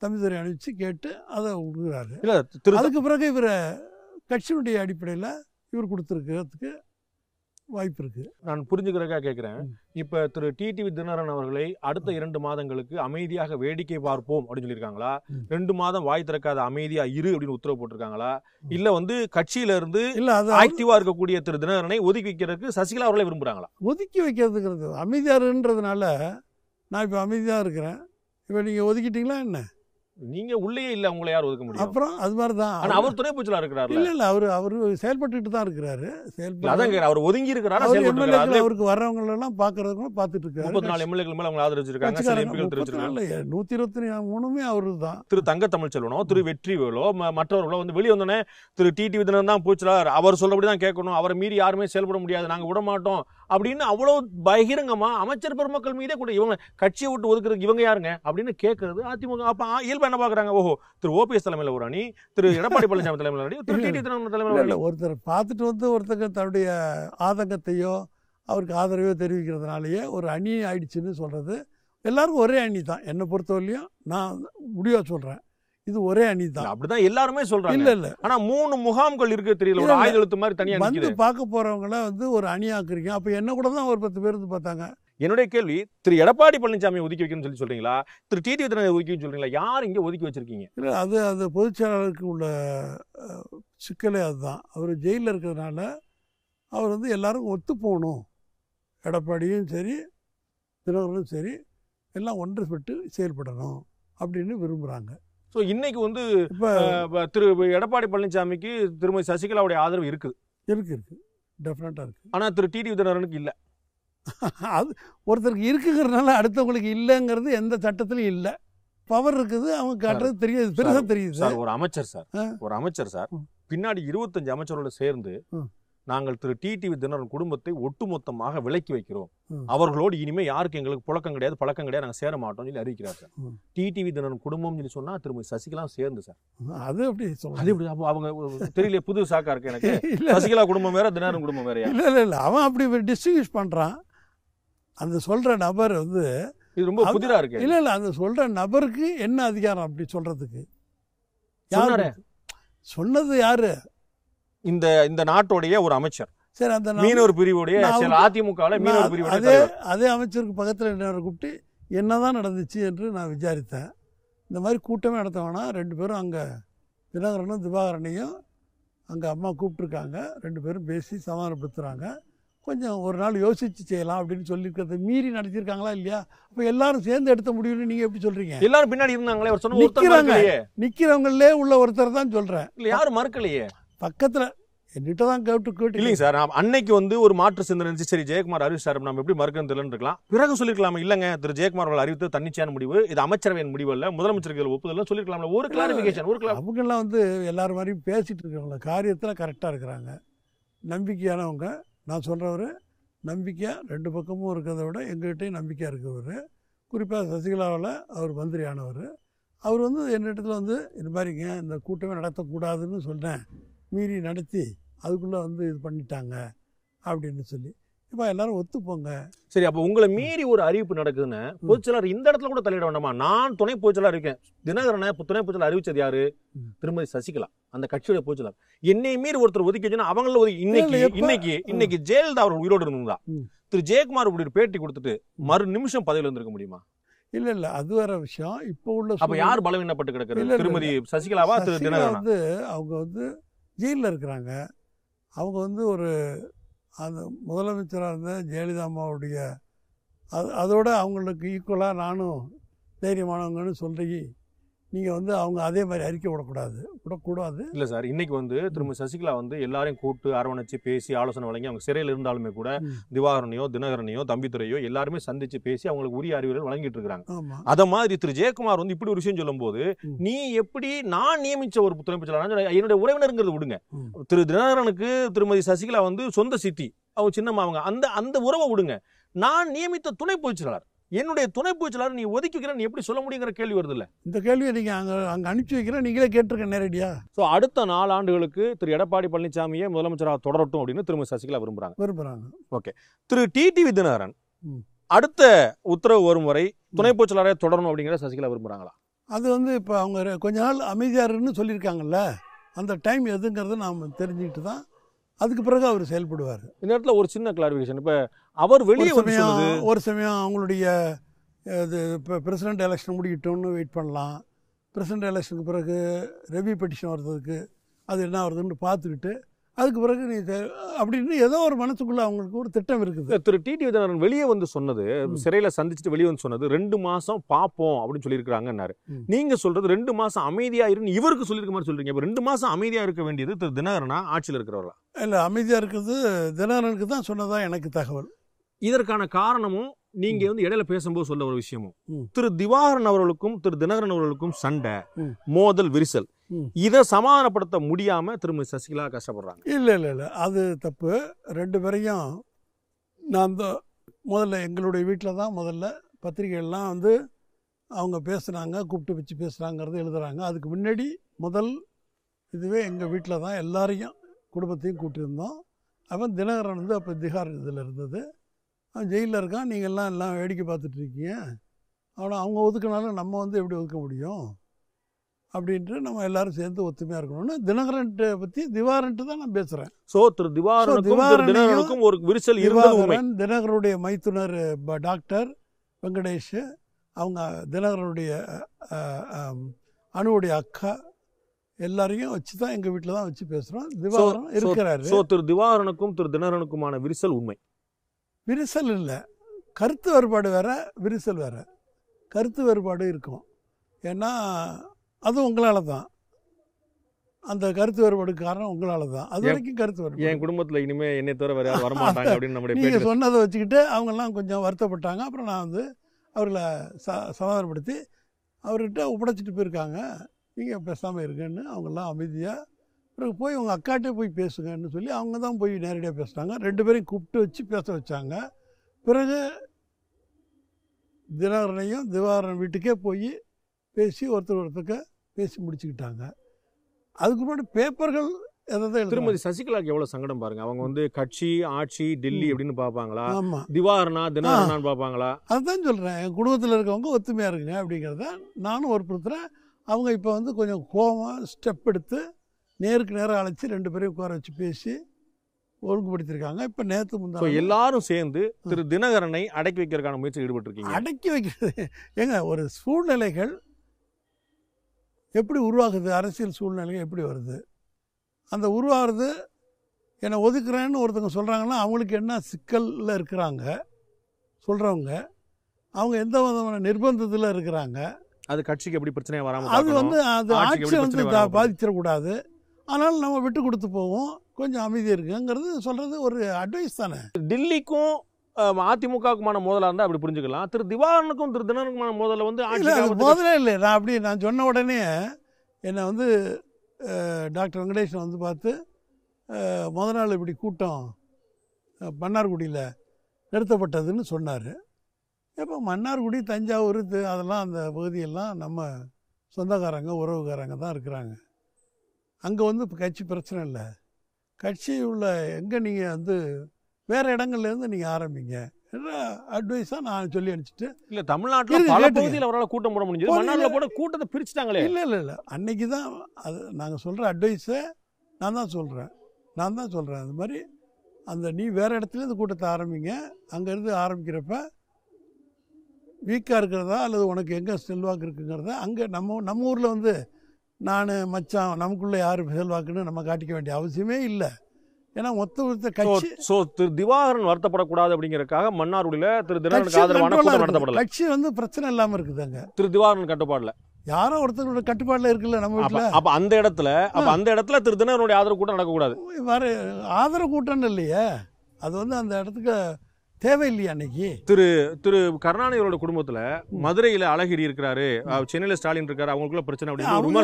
தம்பிதுரை அனுப்பிச்சு கேட்டு அதை திரு அதுக்கு பிறகு இவரை கட்சியினுடைய அடிப்படையில் இவர் கொடுத்துருக்கிறதுக்கு வாய்ப்பு இருக்குது நான் புரிஞ்சுக்கிறதுக்காக கேட்கிறேன். இப்ப திரு டிடிவி தினகரன் அவர்களை அடுத்த இரண்டு மாதங்களுக்கு அமைதியாக வேடிக்கை பார்ப்போம் அப்படின்னு சொல்லியிருக்காங்களா. ரெண்டு மாதம் வாய் திறக்காத அமைதியா இரு அப்படின்னு உத்தரவு போட்டிருக்காங்களா? இல்ல வந்து கட்சியில இருந்து இல்லை அது அவர் ஆக்டிவா இருக்கக்கூடிய திரு தினகரனை ஒதுக்கி வைக்கிறதுக்கு சசிகலா அவர்களே விரும்புறாங்களா? ஒதுக்கி வைக்கிறதுங்கிறது அமைதியாருன்றதுனால நான் இப்போ அமைதியாக இருக்கிறேன். இப்போ நீங்கள் ஒதுக்கிட்டீங்களா என்ன? நீங்க உள்ளே இல்ல உங்களை யார் ஒதுக்க முடியும்? அப்புறம் அது மாதிரி தான் ஆனா அவர் துணை பூச்சலா இருக்கிறாருல? இல்லை இல்லை அவர் அவர் செயல்பட்டுக்கிட்டு தான் இருக்கிறாரு. செயல்பட்டு. அவர் ஒதுங்கி இருக்கிறாரா எம்எல்ஏக்கள் இருக்கிறாரா அவருக்கு வர்றவங்களெல்லாம் பார்க்கறதுங்களும் பார்த்துட்டு முப்பத்தி நாலு இருக்காரு எம்எல்ஏக்கள் மேல அவங்க ஆதரவு வச்சிருக்காங்க சில எம்பிகள் தெரிவிச்சிருக்காங்க. நூற்றி இருபத்தி மூணுமே அவரு தான் திரு தங்க தமிழ்ச்செல்வனோ திரு வெற்றிவேலோ ம- மற்றவர்களோ வந்து வெளியே வந்தோடனே திரு டிடி விதனன் தான் பூச்சலார் அவர் சொல்லபடி தான் கேட்கணும். அவரை மீறி யாருமே செயல்பட முடியாது. நாங்க விட மாட்டோம் அப்படின்னு அவ்வளவு பகிரங்கமா அமைச்சர் பெருமக்கள் மீதே கூட இவங்க கட்சியை விட்டு ஒதுக்குறதுக்கு இவங்க யாருங்க அப்படின்னு கேட்கறது அதிமுக. அப்ப இயல்பா என்ன பாக்குறாங்க? ஓஹோ திரு ஓபிஎஸ் தலைமையில ஒரு அணி திரு எடப்பாடி பழனிசாமி தலைமையில அணி திரு டிடி தலைமையில ஒருத்தர் பார்த்துட்டு வந்து ஒருத்தர் தன்னுடைய ஆதங்கத்தையோ அவருக்கு ஆதரவு தெரிவிக்கிறதுனாலயே ஒரு அணி ஆயிடுச்சுன்னு சொல்கிறது எல்லாருக்கும் ஒரே அணி தான். என்னை பொறுத்தவரையிலையும் நான் முடிவாக சொல்கிறேன் இது ஒரே அணி தான். அப்படிதான் எல்லாருமே சொல்றாங்க. இல்லை இல்லை. ஆனா மூணு முகாம்கள் இருக்கு தெரியல ஒரு. ஆயுத எழுத்து மாதிரி தனியா வந்து பார்க்க போகிறவங்கள வந்து ஒரு அணியாக்குறீங்க. அப்போ என்ன கூட தான் ஒரு பத்து பேர் வந்து பார்த்தாங்க. என்னுடைய கேள்வி திரு எடப்பாடி பழனிசாமி ஒதுக்கி வைக்கணும்னு சொல்லி சொல்றீங்களா? திரு டிடி விதிரனை ஒதுக்கி சொல்றீங்களா? யார் இங்க ஒதுக்கி வச்சிருக்கீங்க? இல்லை அது அது பொதுச் செயலாளருக்கு உள்ள சிக்கலே அதுதான். அவர் ஜெயிலில் இருக்கிறதுனால அவர் வந்து எல்லாரும் ஒத்து போகணும். எடப்பாடியும் சரி தினகரனும் சரி எல்லாம் ஒன்றுபட்டு செயல்படணும் அப்படின்னு விரும்புகிறாங்க சோ இன்னைக்கு வந்து திரு எடப்பாடி பழனிசாமிக்கு திருமதி சசிகலாவுடைய ஆதரவு இருக்கு. இருக்கு? இருக்கு டெஃபினட்டாக இருக்கு. ஆனா திரு டிடி விதிரனுக்கு இல்ல. அது ஒருத்தருக்கு இருக்குங்கிறதுனால அடுத்தவங்களுக்கு இல்லைங்கிறது எந்த சட்டத்திலையும் இல்லை. பவர் இருக்குது அவங்க காட்டுறது தெரியாது பெருசாக தெரியுது. சார் ஒரு அமைச்சர் சார். ஒரு அமைச்சர் சார். பின்னாடி இருபத்தஞ்சு அமைச்சரோட சேர்ந்து. நாங்கள் திரு டிடிவி தினரன் குடும்பத்தை ஒட்டுமொத்தமாக விலக்கி வைக்கிறோம். அவர்களோடு இனிமே யாருக்கு எங்களுக்கு புழக்கம் கிடையாது பழக்கம் கிடையாது நாங்க சேர மாட்டோம்னு சொல்லி அறிவிக்கிறார் சார். டிடிவி தினரன் குடும்பம் சொல்லி சொன்னா திரும்ப சசிகலா சேர்ந்து சார். அது அப்படி அது அப்போ அவங்க தெரியல புது சாக்கா இருக்கு எனக்கு. சசிகலா குடும்பம் வேற தினரன் குடும்பம் வேறயா? இல்லை இல்லை இல்லை. அவன் அப்படி டிஸ்ட்ரிபியூட் பண்ணுறான் அந்த சொல்கிற நபர் வந்து இது ரொம்ப புதிரா இருக்கு. இல்லை இல்லை. அந்த சொல்கிற நபருக்கு என்ன அதிகாரம் அப்படி சொல்கிறதுக்கு சொன்னாரே. சொன்னது யாரு? இந்த இந்த நாட்டுடைய ஒரு அமைச்சர். சரி அந்த மீனவர் பிரிவுடைய அதிமுகவில் மீனவர் பிரிவுடைய அதே. அதே அமைச்சருக்கு பக்கத்தில் என்ன கூப்பிட்டு என்னதான் நடந்துச்சு என்று நான் விசாரித்தேன். இந்த மாதிரி கூட்டமே நடத்த வேணாம் ரெண்டு பேரும் அங்கே தினகரனும் திவாகரனையும் அங்கே அம்மா கூப்பிட்ருக்காங்க ரெண்டு பேரும் பேசி சமாதானப்படுத்துகிறாங்க கொஞ்சம் ஒரு நாள் யோசிச்சு செய்யலாம் அப்படின்னு சொல்லியிருக்கிறத. மீறி நடத்தியிருக்காங்களா இல்லையா? அப்போ எல்லாரும் சேர்ந்து எடுத்த முடியும்னு நீங்கள் எப்படி சொல்கிறீங்க எல்லாரும் பின்னாடி இருந்தாங்களே. மறுக்கலையே. நிற்கிறவங்களே உள்ள ஒருத்தர் தான் சொல்கிறேன் இல்ல யாரும் மறுக்கலையே? பக்கத்தில் என்கிட்ட தான் கேட்டு கேட்டு இல்லைங்க சார் நான் அன்னைக்கு வந்து ஒரு மாற்று சிந்தனை இருந்துச்சு. சரி ஜெயக்குமார் அறிவிச்சார் நம்ம எப்படி மறுக்கணும் தெரியலன்னு இருக்கலாம். பிறகு சொல்லிருக்கலாம் இல்லங்க. திரு ஜெயக்குமார் அவர்கள் அறிவித்து தன்னிச்சையான முடிவு. இது அமைச்சரவையின் முடிவு அல்ல முதலமைச்சருக்கு இதுல ஒப்புதல் சொல்லிருக்கலாம்ல. ஒரு கிளாரிபிகேஷன் ஒரு கிளா- அவங்கெல்லாம் வந்து எல்லாரும் மாதிரியும் பேசிட்டு இருக்கிறவங்க காரியத்தில் கரெக்டாக இருக்கிறாங்க. நம்பிக்கையானவங்க நான் சொல்கிறவர் நம்பிக்கையாக ரெண்டு பக்கமும் இருக்கிறத விட எங்ககிட்டயும் நம்பிக்கையாக இருக்கிறவர் குறிப்பாக சசிகலாவில் அவர் மந்திரி ஆனவர் அவர் வந்து என்னிடத்துல வந்து இந்த மாதிரிங்க இந்த கூட்டமே நடத்தக்கூடாதுன்னு சொன்னேன் மீறி நடத்தி அதுக்குள்ளே வந்து இது பண்ணிட்டாங்க அப்படின்னு சொல்லி. இப்போ எல்லாரும் ஒத்துப்போங்க. சரி அப்ப உங்களை மீறி ஒரு அறிவிப்பு நடக்குதுன்னு பொதுச்செயலாளர் இந்த இடத்துல கூட தலையிட வேண்டாமா? நான் துணை பொதுச்செயலாளர் இருக்கேன். தினகரனை துணை பொதுச்செயலாளர் அறிவிச்சது யாரு. திருமதி சசிகலா அந்த கட்சியோட பொதுச்செயலாளர். என்னை மீறி ஒருத்தர் ஒதுக்கி வச்சுன்னா அவங்கள ஒதுக்கி இன்னைக்கு இன்னைக்கு இன்னைக்கு ஜெயலலிதா அவர்கள் உயிரோடு இருந்தா. திரு ஜெயக்குமார் இப்படி பேட்டி கொடுத்துட்டு மறு நிமிஷம் பதவியில் இருந்திருக்க முடியுமா? இல்லை இல்லை அது வேற விஷயம். இப்போ உள்ள அப்ப யார் பலவீனப்பட்டு கிடக்கிறது? திருமதி சசிகலாவா திரு தினகரனா? வந்து அவங்க வந்து ஜெயிலில் இருக்கிறாங்க. அவங்க வந்து ஒரு அந்த முதலமைச்சராக இருந்த ஜெயலலிதா அம்மாவுடைய அது அதோட அவங்களுக்கு ஈக்குவலாக நானும் தைரியமானவங்கன்னு சொல்லி நீங்கள் வந்து அவங்க அதே மாதிரி அறிக்கை விடக்கூடாது. விடக்கூடாது. இல்ல சார் இன்னைக்கு வந்து திருமதி சசிகலா வந்து எல்லாரையும் கூப்பிட்டு அரவணைச்சு பேசி ஆலோசனை வழங்கி அவங்க சிறையில் இருந்தாலுமே கூட. திவாகரனையோ தினகரனையோ தம்பித்துறையோ எல்லாருமே சந்திச்சு பேசி அவங்களுக்கு உரிய அறிவுரைகள் வழங்கிட்டு இருக்காங்க அத மாதிரி திரு. ஜெயக்குமார் வந்து இப்படி ஒரு விஷயம் சொல்லும்போது. நீ எப்படி நான் நியமிச்ச ஒரு துணை என்னுடைய உறவினருங்கிறது விடுங்க. திரு. தினகரனுக்கு திருமதி சசிகலா வந்து சொந்த சித்தி அவங்க சின்னம்மா அவங்க அந்த அந்த உறவை விடுங்க. நான் நியமித்த துணை பொதுச்செயலாளர் என்னுடைய துணை பொதுச்செயலாளர் நீ ஒதுக்கி வைக்கிற நீ எப்படி சொல்ல முடியுங்கிற கேள்வி வருது இல்ல? இந்த கேள்வியை நீங்கள் அங்கே அங்கே அனுப்பிச்சி வைக்கிறேன் நீங்களே கேட்டிருக்க நேரடியாக சோ அடுத்த நாலு ஆண்டுகளுக்கு திரு எடப்பாடி பழனிசாமியே முதலமைச்சராக தொடரட்டும் அப்படின்னு திருமதி சசிகலா விரும்புறாங்க. விரும்புகிறாங்க திரு டிடிவி தினகரன். அடுத்த உத்தரவு வரும் வரை துணை பொதுச்செயலாளரை தொடரணும் அப்படிங்கிற சசிகலா விரும்புறாங்களா? அது வந்து இப்போ அவங்க கொஞ்ச நாள் அமைதியாருன்னு சொல்லியிருக்காங்கல்ல. அந்த டைம் எதுங்கிறத நாம் தெரிஞ்சுக்கிட்டு தான் அதுக்கு பிறகு அவர் செயல்படுவார். இந்த இடத்துல ஒரு சின்ன கிளாரிபிகேஷன் இப்ப அவர் வெளியே சமயம் ஒரு சமயம் அவங்களுடைய இது இப்போ பிரசிடென்ட் எலெக்ஷன் முடிக்கட்டும்னு வெயிட் பண்ணலாம். பிரசிடென்ட் எலெக்ஷனுக்கு பிறகு ரெவி பெட்டிஷன் வர்றதுக்கு அது என்ன வருதுன்னு பார்த்துக்கிட்டு அதுக்கு பிறகு நீ அப்படின்னு ஏதோ ஒரு மனசுக்குள்ள அவங்களுக்கு ஒரு திட்டம் இருக்குது. திரு டிடி விஜயநாதன் வெளியே வந்து சொன்னது. சிறையில சந்திச்சுட்டு வெளியே வந்து சொன்னது ரெண்டு மாசம் பாப்போம் அப்படின்னு சொல்லியிருக்காங்கன்னாரு ம். நீங்க சொல்றது ரெண்டு மாசம் அமைதியா இருந்து இவருக்கு சொல்லியிருக்க மாதிரி சொல்றீங்க. இப்ப ரெண்டு மாசம் அமைதியா இருக்க வேண்டியது திரு தினகரனா ஆட்சியில் இருக்கிறவர்களா இல்லை அமைதியாக இருக்கிறது தினகரனுக்கு தான் சொன்னதா எனக்கு தகவல். இதற்கான காரணமும் நீங்க வந்து இடையில பேசும்போது சொல்ல ஒரு விஷயமும். திரு திவாகரன் அவர்களுக்கும் திரு தினகரன் அவர்களுக்கும் சண்டை. மோதல் விரிசல். இதை சமாதானப்படுத்த முடியாம திருமதி சசிகலா கஷ்டப்படுறாங்க. இல்லை இல்லை இல்லை. அது தப்பு. ரெண்டு பேரையும் நான் தான் முதல்ல எங்களுடைய வீட்டில் தான் முதல்ல பத்திரிகைகள்லாம் வந்து அவங்க பேசுனாங்க கூப்பிட்டு வச்சு பேசுகிறாங்கிறது எழுதுறாங்க. அதுக்கு முன்னாடி முதல் இதுவே எங்கள் வீட்டில் தான் எல்லாரையும் குடும்பத்தையும் கூட்டியிருந்தோம். அவன் தினகரன் வந்து அப்போ திகார் இதில் இருந்தது. அவன் ஜெயிலில் இருக்கான். நீங்கள் எல்லாம் எல்லாம் வேடிக்கை பார்த்துட்டு இருக்கீங்க. அவனை அவங்க ஒதுக்கினாலும் நம்ம வந்து எப்படி ஒதுக்க முடியும்? அப்படின்ட்டு நம்ம எல்லாரும் சேர்ந்து ஒத்துமையாக இருக்கணும்னு தினகரன்ட்டு பற்றி திவாரன்ட்டு தான் நான் பேசுகிறேன் சோ திரு திவாரனுக்கும் ஒரு விரிசல் திவாகரன் தினகரனுடைய மைத்துனர் டாக்டர் வெங்கடேஷ் அவங்க தினகரனுடைய அனுவுடைய அக்கா எல்லாரையும் வச்சு தான் எங்கள் வீட்டில் தான் வச்சு பேசுகிறோம் திவாகரன் so- இருக்கிறாரு. சோ திரு திவாரனுக்கும் திரு தினகரனுக்குமான விரிசல் உண்மை. விரிசல் இல்லை. கருத்து வேறுபாடு வேற விரிசல் வேற. கருத்து வேறுபாடு இருக்கும். ஏன்னா அது உங்களால தான். அந்த கருத்து வேறுபாடுக்கு காரணம் உங்களால தான். அது என்- வரைக்கும் கருத்து என் வேறுபாடு குடும்பத்துல இனிமே என்னை தவிர வேற யாரும் வரமாட்டாங்க அப்படின்னு நம்முடைய நீங்கள் சொன்னதை வச்சுக்கிட்டு அவங்கெல்லாம் கொஞ்சம் வருத்தப்பட்டாங்க. அப்புறம் நான் வந்து அவர்களை ச சமாதானப்படுத்தி அவர்கிட்ட ஒப்படைச்சிட்டு போயிருக்காங்க. நீங்கள் பேசாமல் இருங்கன்னு அவங்கெல்லாம் அமைதியாக பிறகு போய் உங்கள் அக்காட்டே போய் பேசுங்கன்னு சொல்லி அவங்க தான் போய் நேரடியாக பேசுனாங்க. ரெண்டு பேரையும் கூப்பிட்டு வச்சு பேச வச்சாங்க. பிறகு தினகரனையும் திவாகரன் வீட்டுக்கே போய் பேசி ஒருத்தர் ஒருத்தருக்கு பேசி முடிச்சுக்கிட்டாங்க. அதுக்கு முன்னாடி பேப்பர்கள் திருமதி சசிகலாக்கு எவ்வளவு சங்கடம் பாருங்க. அவங்க வந்து கட்சி ஆட்சி டெல்லி. அப்படின்னு பாப்பாங்களா ஆமாம் திவாரனா தினகரனான்னு பாப்பாங்களா அதுதான் சொல்கிறேன் என் குடும்பத்தில் இருக்கவங்க ஒத்துமையாக இருக்குங்க அப்படிங்கிறத நானும் ஒருப்படுத்துகிறேன் அவங்க இப்போ வந்து கொஞ்சம் கோவம் ஸ்டெப் எடுத்து நேருக்கு நேராக அழைச்சி ரெண்டு பேரையும் உட்கார வச்சு பேசி ஒழுங்குபடுத்தியிருக்காங்க. இப்போ நேற்று So, முந்தா எல்லாரும் சேர்ந்து திரு தினகரனை அடக்கி வைக்கிறதுக்கான முயற்சி ஈடுபட்டு இருக்கீங்க அடக்கி வைக்கிறது. ஏங்க ஒரு சூழ்நிலைகள் எப்படி உருவாகுது? அரசியல் சூழ்நிலைகள் எப்படி வருது? அந்த உருவாகிறது என்னை ஒதுக்குறேன்னு ஒருத்தவங்க சொல்கிறாங்கன்னா அவங்களுக்கு என்ன சிக்கலில் இருக்கிறாங்க சொல்கிறவங்க அவங்க எந்த விதமான நிர்பந்தத்தில் இருக்கிறாங்க அது கட்சிக்கு எப்படி பிரச்சனையா வராம அது. வந்து அது ஆட்சியை வந்து பாதிச்சிடக்கூடாது. அதனால் நம்ம விட்டு கொடுத்து போவோம். கொஞ்சம் அமைதி இருக்குங்கிறது சொல்கிறது ஒரு அட்வைஸ் தானே. டெல்லிக்கும் அதிமுகவுக்குமான மோதலா இருந்தா அப்படி புரிஞ்சுக்கலாம். திரு திவாரனுக்கும் திரு தினகரனுக்குமான மோதல வந்து முதல்ல இல்லை. நான் அப்படி நான் சொன்ன உடனே என்னை வந்து டாக்டர் வெங்கடேஷன் வந்து பார்த்து முத நாள் இப்படி கூட்டம் மன்னார்குடியில் நிறுத்தப்பட்டதுன்னு சொன்னார். இப்போ மன்னார்குடி தஞ்சாவூர் அதெல்லாம் அந்த பகுதியெல்லாம் நம்ம சொந்தக்காரங்க உறவுக்காரங்க தான் இருக்கிறாங்க. அங்கே வந்து இப்போ கட்சி பிரச்சனை இல்லை. கட்சி உள்ள எங்கே நீங்கள் வந்து வேறு இடங்கள்லேருந்து நீங்கள் ஆரம்பிங்க. அட்வைஸாக நான் சொல்லி அனுப்பிச்சிட்டு இல்ல தமிழ்நாட்டுல பல. பகுதியில் அவரால் கூட்டம் போட முடிஞ்சது. மன்னார்ல போட கூட்டத்தை பிரிச்சுட்டாங்களே. இல்லை இல்லை இல்லை. அன்னைக்கு தான் அது நாங்கள் சொல்கிற அட்வைஸை நான் தான் சொல்கிறேன் நான் தான் சொல்கிறேன் அந்த மாதிரி அந்த நீ வேறு இடத்துல இந்த கூட்டத்தை ஆரம்பிங்க. அங்கேருந்து ஆரம்பிக்கிறப்ப வீக்காக இருக்கிறதா அல்லது உனக்கு எங்கே செல்வாக்கு இருக்குங்கிறத அங்கே நம்ம நம்ம ஊரில் வந்து நான் மச்சான் நமக்குள்ளே யார் செல்வாக்குன்னு நம்ம காட்டிக்க வேண்டிய அவசியமே இல்லை. ஏன்னா மொத்த ஒருத்த கட்சி சோ திரு திவாகரன் வருத்தப்படக்கூடாது அப்படிங்கறதுக்காக மன்னார்குடியில திரு தினகரனுக்கு ஆதரவான. நடத்தப்படல. கட்சி வந்து பிரச்சனை இல்லாமல் இருக்குது அங்கே திரு திவாகரன் கட்டுப்பாடுல. யாரோ ஒருத்தரோட கட்டுப்பாட்டில் இருக்குல்ல நம்ம வீட்டில்? அப்ப அந்த இடத்துல அப்ப அந்த இடத்துல திரு தினகரனுடைய ஆதரவு கூட்டம் நடக்கக்கூடாது. வர ஆதரவு கூட்டம்னு இல்லையே. அது வந்து அந்த இடத்துக்கு தேவையில்லையா அன்னைக்கு? திரு கருணாநிதியோட குடும்பத்துல மதுரையில அழகிரி இருக்கிறாரு. சென்னையில ஸ்டாலின் இருக்காரு. அவங்களுக்குள்ள பிரச்சனை அப்படின்னு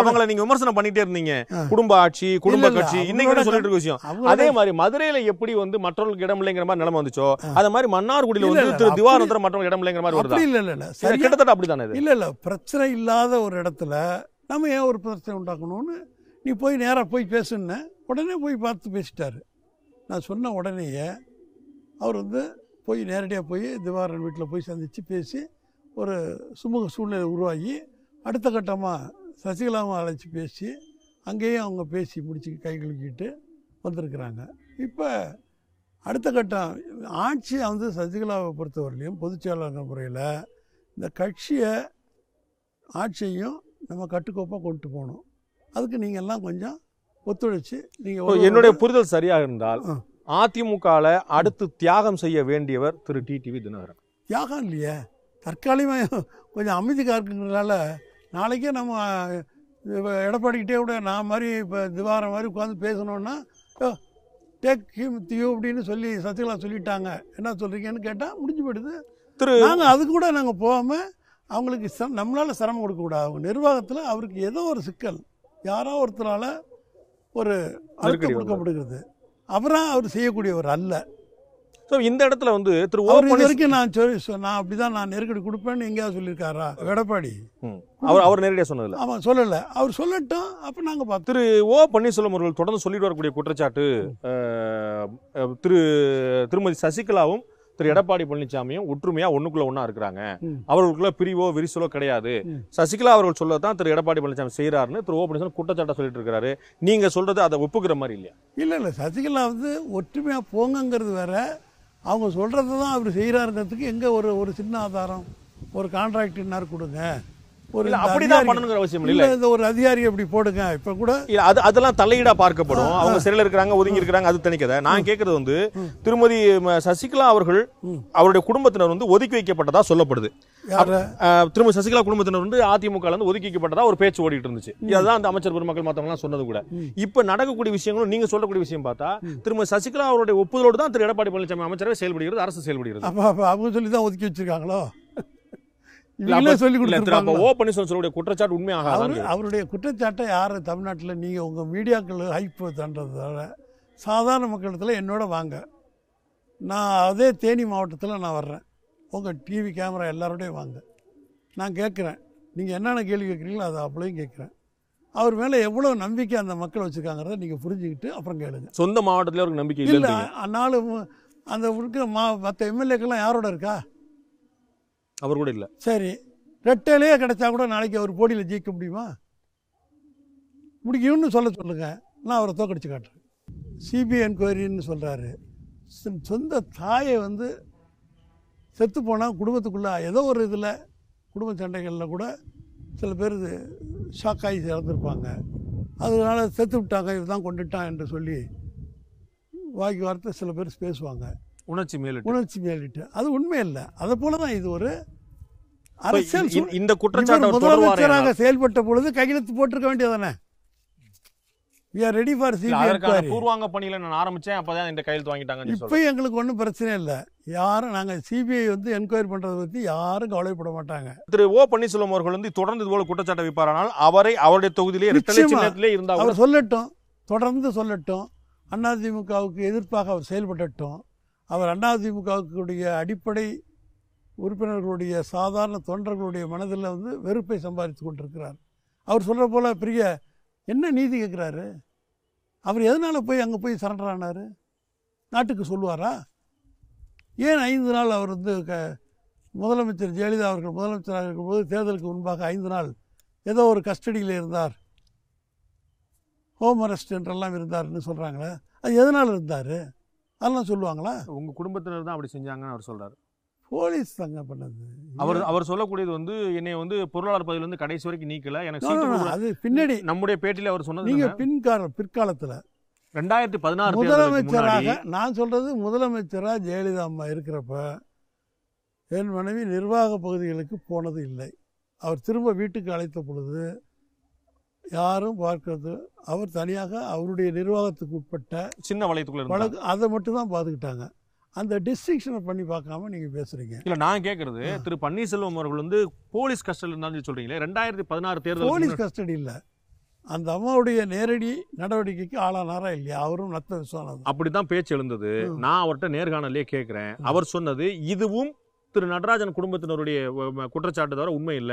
அவங்கள நீங்க விமர்சனம் பண்ணிட்டே இருந்தீங்க. குடும்ப ஆட்சி குடும்ப கட்சி இன்னைக்கு சொல்லிட்டு இருக்க விஷயம். அதே மாதிரி மதுரையில எப்படி வந்து மற்றவங்களுக்கு இடம் இல்லைங்கிற மாதிரி நிலைமை வந்துச்சோ. அதே மாதிரி மன்னார்குடியில வந்து திரு அப்படி- திவானந்தர மற்றவங்க இடம் இல்லைங்கிற மாதிரி வருதா? இல்லை இல்லை கிட்டத்தட்ட அப்படித்தானே இது? இல்லை இல்லை. பிரச்சனை இல்லாத ஒரு இடத்துல நம்ம ஏன் ஒரு பிரச்சனை உண்டாக்கணும்னு? நீ போய் நேராக போய் பேசுன உடனே போய் பார்த்து பேசிட்டாரு. நான் சொன்ன உடனேயே அவர் வந்து போய் நேரடியாக போய் திவாரன் வீட்டில் போய் சந்தித்து பேசி ஒரு சுமூக சூழ்நிலை உருவாகி அடுத்த கட்டமாக சசிகலாவை அழைச்சி பேசி அங்கேயும் அவங்க பேசி முடிச்சு கை குலுக்கிட்டு வந்திருக்கிறாங்க. இப்போ அடுத்த கட்டம் ஆட்சியை வந்து சசிகலாவை பொறுத்தவரையிலையும் பொதுச்செயலாளர் முறையில் இந்த கட்சியை ஆட்சியையும் நம்ம கட்டுக்கோப்பாக கொண்டு போகணும். அதுக்கு நீங்கள் எல்லாம் கொஞ்சம் ஒத்துழைச்சி நீங்கள் என்னுடைய புரிதல் சரியாக இருந்தால் ஆ. அதிமுகல அடுத்து தியாகம் செய்ய வேண்டியவர் திரு டிடிவி தினகரன். தியாகம் இல்லையே. தற்காலிகமாக கொஞ்சம் அமைதி காக்குங்கிறதுனால நாளைக்கே நம்ம எடப்பாடிக்கிட்டே கூட நான் மாதிரி இப்போ திவாரம் மாதிரி உட்காந்து பேசணுன்னா டேக் ஹிம் தியூ அப்படின்னு சொல்லி சசிகலா சொல்லிட்டாங்க. என்ன சொல்கிறீங்கன்னு கேட்டால் முடிஞ்சு போயிடுது. திரு நாங்கள் அது கூட நாங்கள் போகாமல் அவங்களுக்கு சிர நம்மளால் சிரமம் கொடுக்கக்கூடாது அவங்க நிர்வாகத்தில் அவருக்கு ஏதோ ஒரு சிக்கல். யாரோ ஒருத்தரால் ஒரு அழுத்தம் கொடுக்கப்படுகிறது. அவராக அவர் செய்யக்கூடியவர் அல்ல. சோ இந்த இடத்துல வந்து திரு அவர் இது வரைக்கும் நான் சொல்லி நான் அப்படிதான் நான் நெருக்கடி கொடுப்பேன்னு எங்கேயாவது சொல்லியிருக்காரா? எடப்பாடி. அவர் அவர் நேரடியா சொன்னதுல ஆமா சொல்லல. அவர் சொல்லட்டும் அப்ப நாங்க பார்த்தோம் திரு ஓ பன்னீர்செல்வம் அவர்கள் தொடர்ந்து சொல்லிட்டு வரக்கூடிய குற்றச்சாட்டு திரு திருமதி சசிகலாவும் திரு எடப்பாடி பழனிசாமியும் ஒற்றுமையா ஒண்ணுக்குள்ள ஒண்ணா இருக்கிறாங்க. அவர்களுக்குள்ள பிரிவோ விரிசலோ கிடையாது. சசிகலா அவர்கள் சொல்லதான் திரு எடப்பாடி பழனிசாமி செய்யறாருன்னு திரு ஓ பன்னீர்செல்வம் குற்றச்சாட்டை சொல்லிட்டு இருக்காரு நீங்க சொல்றது அதை ஒப்புக்கிற மாதிரி இல்லையா? இல்ல இல்ல. சசிகலா வந்து ஒற்றுமையா போங்கங்கிறது வேற. அவங்க சொல்றதை தான் அவர் செய்யறாருங்கிறதுக்கு எங்க ஒரு ஒரு சின்ன ஆதாரம் ஒரு கான்ட்ராக்ட் இன்னார் கொடுங்க. ஒரு அப்படிதான் பண்ணணுங்கிற அவசியம் இல்ல. இந்த ஒரு அதிகாரி அப்படி போடுங்க. இப்ப கூட இல்ல அது அதெல்லாம் தலையீடா பார்க்கப்படும். அவங்க சிறையில் இருக்கிறாங்க ஒதுங்கி இருக்கிறாங்க அது தனிக்கதை நான் கேக்குறது வந்து திருமதி சசிகலா அவர்கள் அவருடைய குடும்பத்தினர் வந்து ஒதுக்கி வைக்கப்பட்டதா சொல்லப்படுது. திருமதி சசிகலா குடும்பத்தினர் வந்து அதிமுக இருந்து ஒதுக்கி வைக்கப்பட்டதா ஒரு பேச்சு ஓடிட்டு இருந்துச்சு. அதுதான் அந்த அமைச்சர் பெருமக்கள் மத்தவங்க சொன்னது கூட. இப்ப நடக்கக்கூடிய விஷயங்களும் நீங்க சொல்லக்கூடிய விஷயம் பார்த்தா திருமதி சசிகலா அவருடைய ஒப்புதலோடு தான் திரு எடப்பாடி பழனிசாமி அமைச்சரவை செயல்படுகிறது அரசு செயல்படுகிறது. அவங்க சொல்லி தான் ஒதுக்கி வச்சிருக்காங்களோ? சொல்லி கொடுத்துருப்பாங்க ஓ பன்னீர்செல்வம் சொல்லக்கூடிய குற்றச்சாட்டு உண்மையாகாதான் அவரு அவருடைய குற்றச்சாட்டை யார் தமிழ்நாட்டில் நீங்கள் உங்கள் மீடியாக்கள் ஹைப் தண்டதால சாதாரண மக்களிடத்தில் என்னோட வாங்க. நான் அதே தேனி மாவட்டத்தில் நான் வர்றேன். உங்கள் டிவி கேமரா எல்லாரோடையும் வாங்க. நான் கேட்குறேன். நீங்கள் என்னென்ன கேள்வி கேட்குறீங்களோ அதை அப்படியும் கேட்குறேன். அவர் மேலே எவ்வளோ நம்பிக்கை அந்த மக்கள் வச்சுருக்காங்கிறத நீங்கள் புரிஞ்சுக்கிட்டு அப்புறம் கேளுங்க. சொந்த மாவட்டத்துல அவருக்கு நம்பிக்கை இல்லை நாலு அந்த இருக்கிற மா மற்ற எம்எல்ஏக்கெல்லாம் யாரோட இருக்கா? அவர் கூட இல்லை. சரி ரெட்டையிலேயே கிடைச்சா கூட நாளைக்கு அவர் போட்டியில் ஜெயிக்க முடியுமா? முடியும்னு சொல்ல சொல்லுங்கள் நான் அவரை தோக்கடிச்சு காட்டுறேன். சிபிஐ என்கொயரின்னு சொல்கிறாரு சொந்த தாயை வந்து செத்து போனால் குடும்பத்துக்குள்ளே ஏதோ ஒரு இதில் குடும்ப சண்டைகளில் கூட சில பேர் ஷாக் ஆகி இறந்துருப்பாங்க. அதனால் செத்து விட்டாங்க இதுதான் கொண்டுட்டான் என்று சொல்லி வாக்கி வார்த்தை சில பேர் பேசுவாங்க. உணர்ச்சி மேலிட்டு. உணர்ச்சி மேலிட்டு. அது உண்மை இல்லை அதை போல தான் இது ஒரு அரசியல் இந்த- குற்றச்சாட்டு முதலமைச்சராக செயல்பட்ட பொழுது கையெழுத்து போட்டிருக்க வேண்டியதானே we are ready for CBI பூர்வாங்க பணியில நான் ஆரம்பிச்சேன். அப்பதான் இந்த கையெழுத்து வாங்கிட்டாங்கன்னு இப்போ எங்களுக்கு ஒன்றும் பிரச்சனை இல்லை. யாரும் நாங்கள் சிபிஐ வந்து என்கொயரி பண்ணுறதை பற்றி யாரும் கவலைப்பட மாட்டாங்க. திரு ஓ பன்னீர்செல்வம் அவர்கள் வந்து தொடர்ந்து இது போல குற்றச்சாட்டை வைப்பாரானால் அவரை அவருடைய தொகுதியிலே. சின்னத்திலே இருந்தா கூட. அவர் சொல்லட்டும். தொடர்ந்து சொல்லட்டும். அதிமுகவுக்கு எதிர்ப்பாக அவர் செயல்படட்டும். அவர் அதிமுகவுக்குடைய அடிப்படை உறுப்பினர்களுடைய சாதாரண தொண்டர்களுடைய மனதில் வந்து வெறுப்பை சம்பாதித்து கொண்டிருக்கிறார். அவர் சொல்கிற போல் பெரிய என்ன நீதி கேட்குறாரு? அவர் எதனால் போய் அங்கே போய் சரண்டர் ஆனார்? நாட்டுக்கு சொல்லுவாரா? ஏன் ஐந்து நாள் அவர் வந்து க முதலமைச்சர் ஜெயலலிதா அவர்கள் முதலமைச்சராக இருக்கும்போது தேர்தலுக்கு முன்பாக ஐந்து நாள் ஏதோ ஒரு கஸ்டடியில் இருந்தார். ஹோம் அரெஸ்ட் என்றெல்லாம் இருந்தார்னு சொல்கிறாங்களே அது எதனால் இருந்தார்? அதெல்லாம் சொல்லுவாங்களா? உங்க குடும்பத்தினர் தான் அப்படி செஞ்சாங்கன்னு அவர் சொல்றாரு. போலீஸ் தாங்க பண்ணது. அவர் அவர் சொல்லக்கூடியது வந்து என்னை வந்து பொருளாளர் இருந்து கடைசி வரைக்கும் நீக்கல. எனக்கு. அது பின்னாடி நம்முடைய பேட்டியில அவர் சொன்னது நீங்க என்னன்னா, பின்கால பிற்காலத்தில் ரெண்டாயிரத்தி பதினாறு முதலமைச்சராக நான் சொல்றது முதலமைச்சராக ஜெயலலிதா அம்மா இருக்கிறப்ப என் மனைவி நிர்வாக பகுதிகளுக்கு போனது இல்லை. அவர் திரும்ப வீட்டுக்கு அழைத்த பொழுது யாரும் பார்க்கறது. அவர் தனியாக அவருடைய நிர்வாகத்துக்கு உட்பட்ட சின்ன வளையத்துக்குள்ள வழக்கு அதை மட்டும் தான் பார்த்துக்கிட்டாங்க அந்த டிஸ்டிங்ஷனை பண்ணி பார்க்காம நீங்க பேசுறீங்க. இல்ல நான் கேக்குறது திரு பன்னீர்செல்வம் அவர்கள் வந்து போலீஸ் கஸ்டடியில் இருந்தாலும் சொல்லி சொல்றீங்களே ரெண்டாயிரத்தி பதினாறு தேர்தல் போலீஸ் கஸ்டடி இல்லை அந்த அம்மாவுடைய நேரடி நடவடிக்கைக்கு ஆளானாரா இல்லையா? அவரும் நத்த விஸ்வநாதன் அப்படித்தான் பேச்சு எழுந்தது. நான் அவர்கிட்ட நேர்காணலே கேட்கிறேன் அவர் சொன்னது இதுவும் திரு நடராஜன் குடும்பத்தினருடைய குற்றச்சாட்டு தவிர உண்மை இல்ல.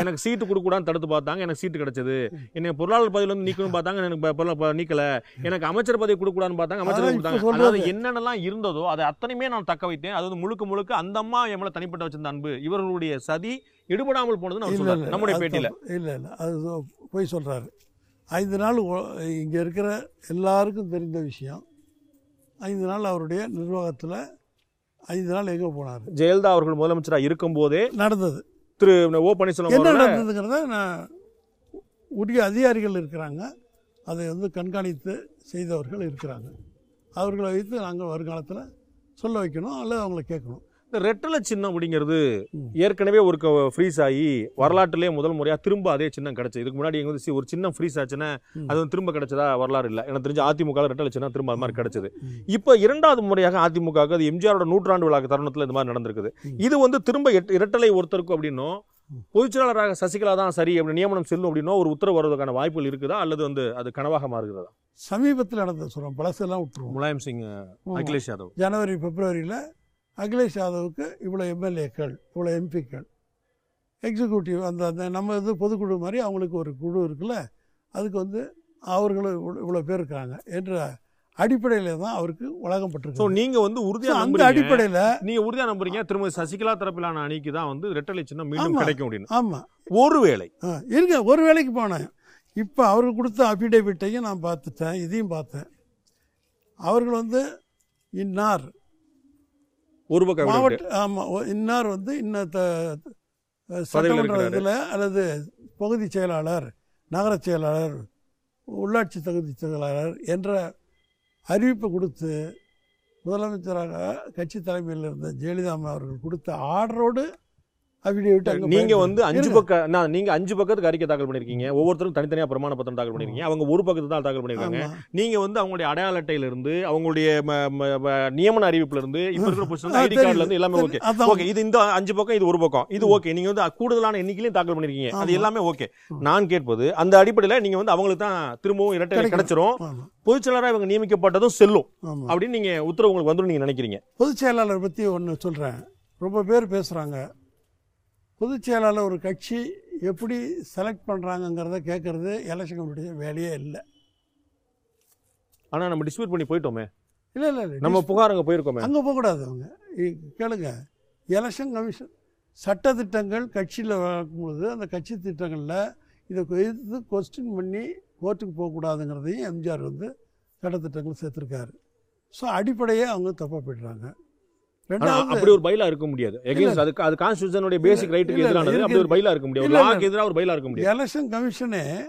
எனக்கு சீட்டு கொடுக்கூடான்னு தடுத்து பார்த்தாங்க எனக்கு சீட்டு கிடைச்சது. என்னை பொருளாளர் பதவியில இருந்து நீக்கணும் பார்த்தாங்க எனக்கு நீக்கல. எனக்கு அமைச்சர் பதவி கொடுக்கூடாதுன்னு பார்த்தாங்க அமைச்சர் கொடுத்தாங்க. அதாவது என்னென்னலாம் இருந்ததோ அதை அத்தனையுமே நான் தக்க வைத்தேன். அது வந்து முழுக்க முழுக்க அந்த அம்மா என் மேல தனிப்பட்ட வச்சிருந்த அன்பு. இவர்களுடைய சதி எடுபடாமல் போனதுன்னு அவர் இல்ல சொல்றாரு. நம்முடைய பேட்டியில. இல்ல இல்ல அது போய் சொல்றாரு. ஐந்து நாள் இங்க இருக்கிற எல்லாருக்கும் தெரிந்த விஷயம். ஐந்து நாள் அவருடைய நிர்வாகத்துல ஐந்து நாள் எங்க போனார். ஜெயலலிதா அவர்கள் முதலமைச்சரா இருக்கும் போதே நடந்தது. திரு ஓ பன்னீர்செல்வம் என்ன நடந்ததுங்கிறத நான் உரிய அதிகாரிகள் இருக்கிறாங்க. அதை வந்து கண்காணித்து செய்தவர்கள் இருக்கிறாங்க. அவர்களை வைத்து நாங்கள் வருங்காலத்தில் சொல்ல வைக்கணும் அல்லது அவங்கள கேட்கணும். ரெட்டலை சின்னம் அப்படிங்கிறது. ஏற்கனவே ஒரு ஃப்ரீஸ் ஆகி வரலாற்றிலே முதல் முறையா திரும்ப அதே சின்னம் கிடைச்சது இதுக்கு முன்னாடி எங்க வந்து ஒரு சின்னம் ஃப்ரீஸ் ஆச்சுன்னா. அது வந்து திரும்ப கிடைச்சதா வரலாறு இல்லை எனக்கு தெரிஞ்ச அதிமுக ரெட்டலை சின்னம் திரும்ப அது மாதிரி கிடைச்சது. இப்போ இரண்டாவது முறையாக அதிமுக அது எம்ஜிஆரோட நூற்றாண்டு விழா தருணத்துல இந்த மாதிரி நடந்திருக்குது. இது வந்து திரும்ப இரட்டலை ஒருத்தருக்கு அப்படின்னும் பொதுச்செயலாளராக சசிகலா தான் சரி அப்படி நியமனம் செல்லும் அப்படின்னோ ஒரு உத்தரவு வருவதற்கான வாய்ப்புகள் இருக்குதா அல்லது வந்து அது கனவாக மாறுகிறதா சமீபத்தில் நடந்தது சொல்கிறோம் பழசெல்லாம் விட்டுருவோம் முலாயம் சிங். அகிலேஷ் யாதவ் ஜனவரி பிப்ரவரியில் அகிலேஷ் யாதவுக்கு இவ்வளோ எம்எல்ஏக்கள் இவ்வளோ எம்பிக்கள். எக்ஸிக்யூட்டிவ் அந்த அந்த நம்ம இது பொதுக்குழு மாதிரி அவங்களுக்கு ஒரு குழு இருக்குல்ல அதுக்கு வந்து அவர்களும் இவ்வளோ பேர் இருக்காங்க என்ற அடிப்படையில் தான் அவருக்கு சோ பட்டிருக்கு நீங்க வந்து உறுதியா அந்த அடிப்படையில் நீங்க உறுதியா நம்புறீங்க. திருமதி சசிகலா தரப்பிலான அணிக்கு தான் வந்து ரெட்டலை சின்னம் மீண்டும். கிடைக்கும் அப்படின்னு. ஆமாம் ஒருவேளை இருங்க ஒரு வேலைக்கு போனேன். இப்போ அவருக்கு கொடுத்த அஃபிடேவிட்டையும் நான் பார்த்துட்டேன் இதையும் பார்த்தேன். அவர்கள் வந்து இன்னார் ஒரு பக்கம்? மாவட்ட ஆமாம் இன்னார் வந்து இன்ன சட்டமன்ற. இதில் அல்லது பகுதி செயலாளர் நகர செயலாளர் உள்ளாட்சி தகுதி செயலாளர் என்ற அறிவிப்பை கொடுத்து முதலமைச்சராக கட்சி தலைமையில் இருந்த ஜெயலலிதா அவர்கள் கொடுத்த ஆர்டரோடு அஃபிடேவிட் அங்கே நீங்க வந்து அஞ்சு. பக்கம் நீங்க அஞ்சு பக்கத்துக்கு அறிக்கை தாக்கல் பண்ணிருக்கீங்க. ஒவ்வொருத்தரும் தனித்தனியா பிரமாண பத்திரம் தாக்கல் பண்ணிருக்கீங்க. அவங்க ஒரு பக்கத்து தான் தாக்கல் பண்ணிருக்காங்க. நீங்க வந்து அவங்களுடைய அடையாள அட்டையில இருந்து அவங்களுடைய நியமன அறிவிப்புல இருந்து இப்ப இருக்கிற பொசிஷன் ஆ, ஐடி கார்டுல இருந்து. எல்லாமே ஓகே. ஓகே இது இந்த அஞ்சு பக்கம் இது ஒரு பக்கம். இது ஓகே நீங்க வந்து கூடுதலான எண்ணிக்கையிலும் தாக்கல் பண்ணிருக்கீங்க. அது. எல்லாமே ஓகே. நான் கேட்பது அந்த அடிப்படையில நீங்க வந்து அவங்களுக்கு தான் திரும்பவும் இரட்டை. கிடைச்சிரும். ஆமா. பொதுச் செயலரா இவங்க நியமிக்கப்பட்டதும் செல்லும் அப்படின்னு நீங்க உத்தரவு உங்களுக்கு வந்துடும் நீங்க நினைக்கிறீங்க. பொதுச் செயலாளர் பற்றி ஒன்று சொல்கிறேன் ரொம்ப பேர் பேசுகிறாங்க பொதுச் செயலாளர் ஒரு கட்சி எப்படி செலக்ட் பண்ணுறாங்கங்கிறத கேட்குறது எலெக்ஷன் கமிட்டிய வேலையே இல்லை. ஆனா நம்ம டிஸ்பியூட் பண்ணி போயிட்டோமே. இல்லை இல்லை இல்லை. நம்ம புகார் அங்க போயிருக்கோமே. அங்கே போகக்கூடாது அவங்க. கேளுங்க. எலெக்ஷன் கமிஷன் சட்டத்திட்டங்கள் கட்சியில் வளர்க்கும்போது அந்த கட்சி திட்டங்களில் இதை எதிர்த்து கொஸ்டின் பண்ணி கோர்ட்டுக்கு போகக்கூடாதுங்கிறதையும் எம்ஜிஆர் வந்து சட்டத்திட்டங்கள் சேர்த்துருக்காரு. ஸோ அடிப்படையே அவங்க தப்பாக போயிடுறாங்க. அப்படி ஒரு பைலா இருக்க முடியாது. எகெயின்ஸ்ட் அதுக்கு அது கான்ஸ்டியூஷனுடைய பேசிக் ரைட்டுக்கு எதிரானது அப்படி ஒரு பைலா இருக்க முடியாது. லாக்கு எதிராக ஒரு பைலா இருக்க முடியாது. எலெக்ஷன் கமிஷனே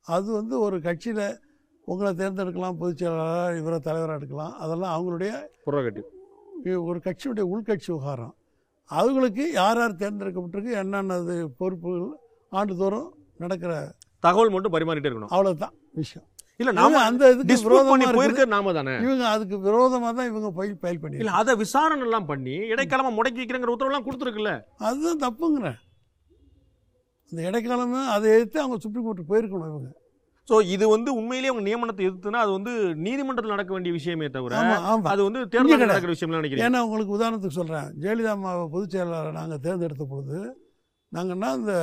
அது வந்து ஒரு கட்சியில் உங்களை தேர்ந்தெடுக்கலாம் பொதுச் செயலாளர் இவரை தலைவராக எடுக்கலாம். அதெல்லாம் அவங்களுடைய புறகட்டி இ- ஒரு கட்சியுடைய உள்கட்சி விவகாரம். அவங்களுக்கு யார் யார் தேர்ந்தெடுக்கப்பட்டிருக்கு என்னென்னது பொறுப்புகள் ஆண்டுதோறும் நடக்கிற தகவல் மட்டும் பரிமாறிட்டே இருக்கணும். அவ்வளவுதான் விஷயம். இல்ல நாம அந்த இதுக்கு விரோதமா. போயிருக்க நாம தானே? இவங்க அதுக்கு விரோதமாக தான் இவங்க ஃபைல் இல்ல பண்ணி அத விசாரணை எல்லாம் பண்ணி இடைக்காலமா முடக்கி வைக்கிறங்கிற உத்தரவு எல்லாம் கொடுத்துருக்குல்ல? அதுதான் தப்புங்கிறேன் அந்த இடைக்காலமே அதை எதிர்த்து அவங்க சுப்ரீம் கோர்ட்டு போயிருக்கணும் இவங்க. சோ இது வந்து உண்மையிலேயே அவங்க நியமனத்தை எதிர்த்துனா அது வந்து நீதிமன்றத்தில் நடக்க வேண்டிய விஷயமே தவிர அது வந்து தேர்தல். நடக்கிற விஷயம் நினைக்கிறேன் ஏன்னா உங்களுக்கு உதாரணத்துக்கு சொல்கிறேன் ஜெயலலிதா அம்மாவை பொதுச் செயலாளரை நாங்கள் தேர்ந்தெடுத்த பொழுது நாங்கன்னா அந்த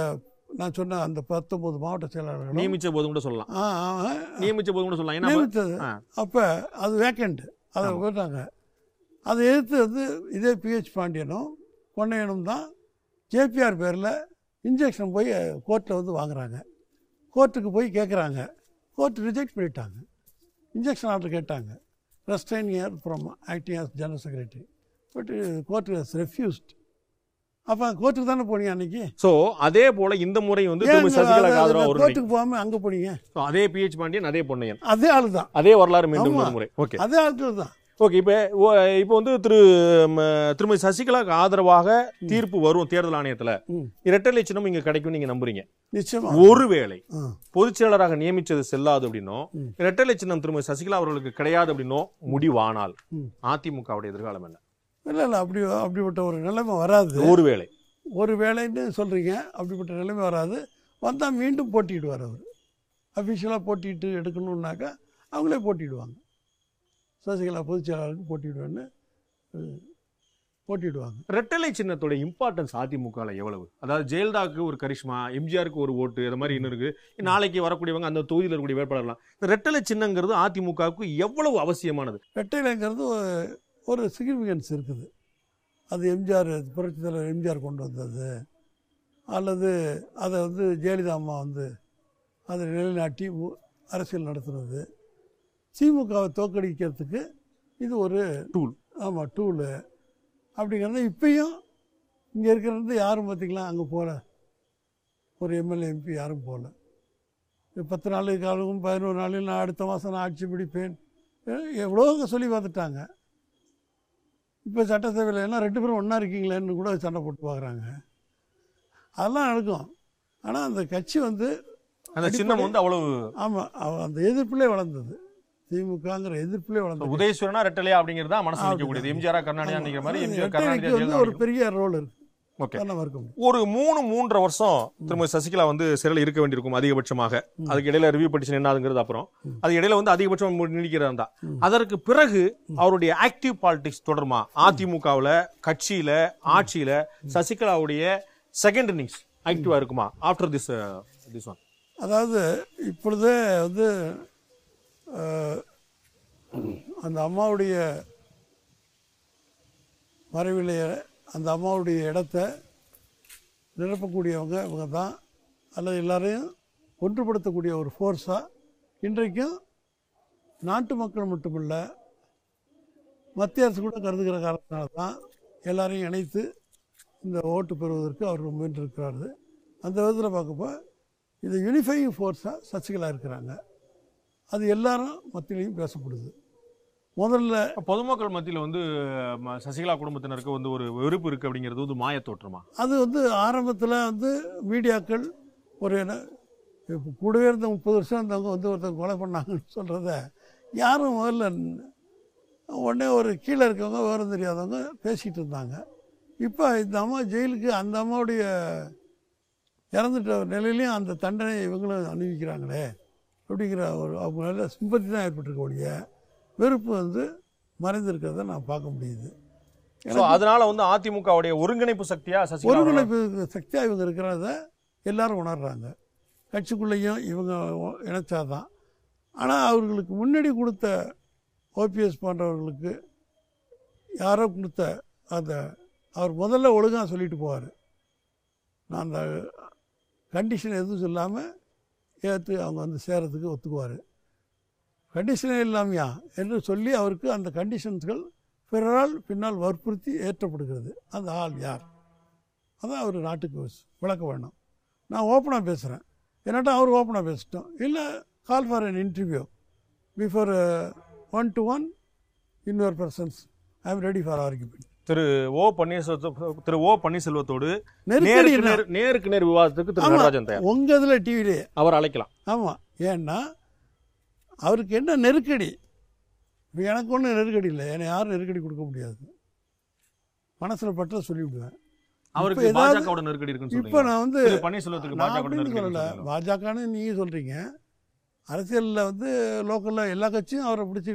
நான் சொன்ன அந்த பத்தொன்பது மாவட்ட செயலாளர்களும் நியமிச்ச போது கூட சொல்லலாம். நியமிச்ச போது கூட சொல்லலாம். நியமித்தது. அப்போ அது வேக்கண்ட் அதை. போட்டாங்க. அதை எதிர்த்து வந்து இதே பிஹெச் பாண்டியனும் பொன்னையனும் தான் ஜேபிஆர் பேரில் இன்ஜெக்ஷன் போய் கோர்ட்டில் வந்து வாங்குறாங்க. கோர்ட்டுக்கு போய் கேட்குறாங்க கோர்ட் ரிஜெக்ட் பண்ணிட்டாங்க. இன்ஜெக்ஷன் ஆர்டர் கேட்டாங்க. Restrain her from acting as general secretary but court refused அப்போ கோர்ட்டுக்கு தானே போனீங்க அன்னைக்கு? சோ அதே போல இந்த முறை வந்து சசிகலா ஒரு கோர்ட்டுக்கு போகாமல் அங்கே போனீங்க? அதே பிஹெச் பாண்டியன் அதே பொன்னையன். அதே ஆள் தான் அதே வரலாறு மீண்டும் முறை ஓகே அதே ஆட்கள் தான் ஓகே இப்போ இப்போ வந்து திரு திருமதி சசிகலாக்கு ஆதரவாக தீர்ப்பு வரும் தேர்தல் ஆணையத்துல. இரட்டை சின்னம் இங்க கிடைக்கும் நீங்க நம்புறீங்க. நிச்சயமா. ஒருவேளை பொதுச் செயலராக நியமிச்சது செல்லாது அப்படின்னோ. இரட்டை சின்னம் திருமதி சசிகலா அவர்களுக்கு கிடையாது அப்படின்னோ முடிவானால். அதிமுகவுடைய எதிர்காலம் என்ன? இல்லை இல்லை அப்படி அப்படிப்பட்ட ஒரு நிலைமை வராது. ஒருவேளை ஒரு வேலைன்னு சொல்கிறீங்க அப்படிப்பட்ட நிலைமை வராது. வந்தால் மீண்டும் போட்டியிடுவார் அவர். அஃபிஷியலாக போட்டிட்டு எடுக்கணுன்னாக்கா அவங்களே போட்டியிடுவாங்க. சசிகலா பொதுச் செயலாளருக்கு போட்டியிடுவேன்னு அஹ், போட்டியிடுவாங்க. ரெட்டலை சின்னத்தோட இம்பார்ட்டன்ஸ் அதிமுகல எவ்வளவு? அதாவது ஜெயலலிதாவுக்கு ஒரு கரிஷ்மா எம்ஜிஆருக்கு ஒரு ஓட்டு அது மாதிரி இன்னும் இருக்கு. நாளைக்கு வரக்கூடியவங்க அந்த தொகுதியில் இருக்கக்கூடிய வேட்பாளர்லாம் இந்த ரெட்டலை சின்னங்கிறது அதிமுகவுக்கு எவ்வளவு அவசியமானது? ரெட்டையிலங்கிறது ஒரு- சிக்னிஃபிகன்ஸ் இருக்குது. அது எம்ஜிஆர் புரட்சித் தலைவர் எம்ஜிஆர் கொண்டு வந்தது. அல்லது அதை வந்து ஜெயலலிதா அம்மா வந்து அதை நிலைநாட்டி அரசியல் நடத்துனது. திமுகவை தோற்கடிக்கிறதுக்கு இது ஒரு Tool. ஆமாம் டூலு அப்படிங்கிறது இப்பயும் இங்கே இருக்கிறது யாரும் பார்த்திங்களா அங்கே போகல ஒரு எம்எல்ஏ எம்பி யாரும் போகல பத்து நாளுக்கு காலம் பதினோரு நாளில் நான் அடுத்த மாதம் நான் ஆட்சி பிடிப்பேன். எவ்வளோ சொல்லி பார்த்துட்டாங்க. இப்போ சட்டசபையில் எல்லாம் ரெண்டு பேரும் ஒன்றா இருக்கீங்களேன்னு கூட சண்டை போட்டு பார்க்குறாங்க அதெல்லாம் நடக்கும். ஆனால் அந்த கட்சி வந்து அந்த சின்னம் வந்து அவ்வளவு ஆமாம் அந்த எதிர்ப்பிலே வளர்ந்தது. திமுகங்கிற எதிர்ப்பிலே வளர்ந்தது. உதயசூரனா ரெட்டலையா அப்படிங்கிறது தான் மனசு நிற்கக்கூடியது எம்ஜிஆர் கருணாநிதி மாதிரி எம்ஜிஆர் வந்து ஒரு பெரிய ரோல் இருக்கு. ஒரு மூணு மூன்றரை வருஷம் திரும்ப சசிகலா வந்து சிறையில் இருக்க வேண்டியிருக்கும் அதிகபட்சமாக. அதுக்கு இடையில ரிவ்யூ படிச்சு என்னதுங்கிறது அப்புறம். அது இடையில வந்து அதிகபட்சம் நீடிக்கிறதா? அதற்கு பிறகு அவருடைய ஆக்டிவ் பாலிடிக்ஸ் தொடருமா? அதிமுகவுல கட்சியில ஆட்சியில சசிகலாவுடைய செகண்ட் இன்னிங்ஸ் ஆக்டிவா இருக்குமா? ஆஃப்டர் திஸ் திஸ் ஒன் அதாவது இப்பொழுதே வந்து அந்த அம்மாவுடைய மறைவிலே அந்த அம்மாவுடைய இடத்த நிரப்பக்கூடியவங்க இவங்க தான். அல்லது எல்லாரையும் ஒன்றுபடுத்தக்கூடிய ஒரு ஃபோர்ஸாக இன்றைக்கும் நாட்டு மக்கள் மட்டுமல்ல மத்திய அரசு கூட கருதுகிற காரணத்தினால தான் எல்லாரையும் இணைத்து இந்த ஓட்டு பெறுவதற்கு அவர் முயன்றிருக்கிறாரு. அந்த விதத்தில் பார்க்கப்போ இது யூனிஃபைங் ஃபோர்ஸாக சசிகலா இருக்கிறாங்க. அது எல்லாரும் மத்தியிலையும் பேசப்படுது. முதல்ல பொதுமக்கள் மத்தியில வந்து சசிகலா குடும்பத்தினருக்கு வந்து ஒரு வெறுப்பு இருக்கு அப்படிங்கிறது வந்து மாய தோற்றமா? அது வந்து ஆரம்பத்தில் வந்து மீடியாக்கள் ஒரு என்ன கூடவே இருந்த முப்பது வருஷம் இருந்தவங்க வந்து ஒருத்தர் கொலை பண்ணாங்கன்னு சொல்கிறத யாரும் முதல்ல உடனே ஒரு கீழே இருக்கவங்க விவரம் தெரியாதவங்க பேசிகிட்டு இருந்தாங்க. இப்போ இந்த அம்மா ஜெயிலுக்கு அந்த அம்மாவுடைய இறந்துட்ட நிலையிலையும் அந்த தண்டனை இவங்களும் அனுபவிக்கிறாங்களே அப்படிங்கிற ஒரு அவங்க சிம்பத்தி தான் ஏற்பட்டிருக்க ஒழிய வெறுப்பு வந்து மறைந்திருக்கிறத நான் பார்க்க முடியுது. அதனால வந்து அதிமுகவுடைய ஒருங்கிணைப்பு சக்தியா ஒருங்கிணைப்பு சக்தியாக இவங்க இருக்கிறத எல்லாரும் உணர்றாங்க. கட்சிக்குள்ளேயும் இவங்க இணைச்சாதான். ஆனால் அவர்களுக்கு முன்னாடி கொடுத்த ஓபிஎஸ் போன்றவர்களுக்கு யாரோ கொடுத்த அந்த அவர் முதல்ல ஒழுங்காக சொல்லிட்டு போவார். நான் அந்த கண்டிஷன் எதுவும் சொல்லாமல் ஏற்று அவங்க வந்து சேரத்துக்கு ஒத்துக்குவார். கண்டிஷனே இல்லாமையா என்று சொல்லி அவருக்கு அந்த கண்டிஷன்ஸ்கள் பிறரால் பின்னால் வற்புறுத்தி ஏற்றப்படுகிறது. அந்த ஆள் யார்? அதான் அவர் நாட்டுக்கு விளக்க வேணும். நான் ஓப்பனாக பேசுகிறேன் என்னட்டா அவர் ஓப்பனாக பேசிட்டோம். இல்லை call for an interview before one to one இன்னொரு persons I am ready for argument Thiru O பன்னீர்செல்வத்தோ Thiru O பன்னீர்செல்வத்தோடு நேருக்கு நேர் நேருக்கு நேர் விவாதத்துக்கு திரு. நடராஜன் தயார். உங்கள் இதில் டிவிலே அவர் அழைக்கலாம். ஆமாம் ஏன்னா அவருக்கு என்ன நெருக்கடி? இப்போ எனக்கு ஒன்றும் நெருக்கடி இல்லை. என்னை யாரும் நெருக்கடி கொடுக்க முடியாது. மனசில் பட்ட சொல்லிவிடுவேன். அவருக்கு பாஜகவோட நெருக்கடி இருக்குன்னு இப்போ நான் வந்து பன்னீர்செல்வத்துக்கு பாஜக சொல்லலை. பாஜகன்னு நீங்கள் சொல்கிறீங்க அரசியலில் வந்து லோக்கலில் எல்லா கட்சியும் அவரை பிடிச்சி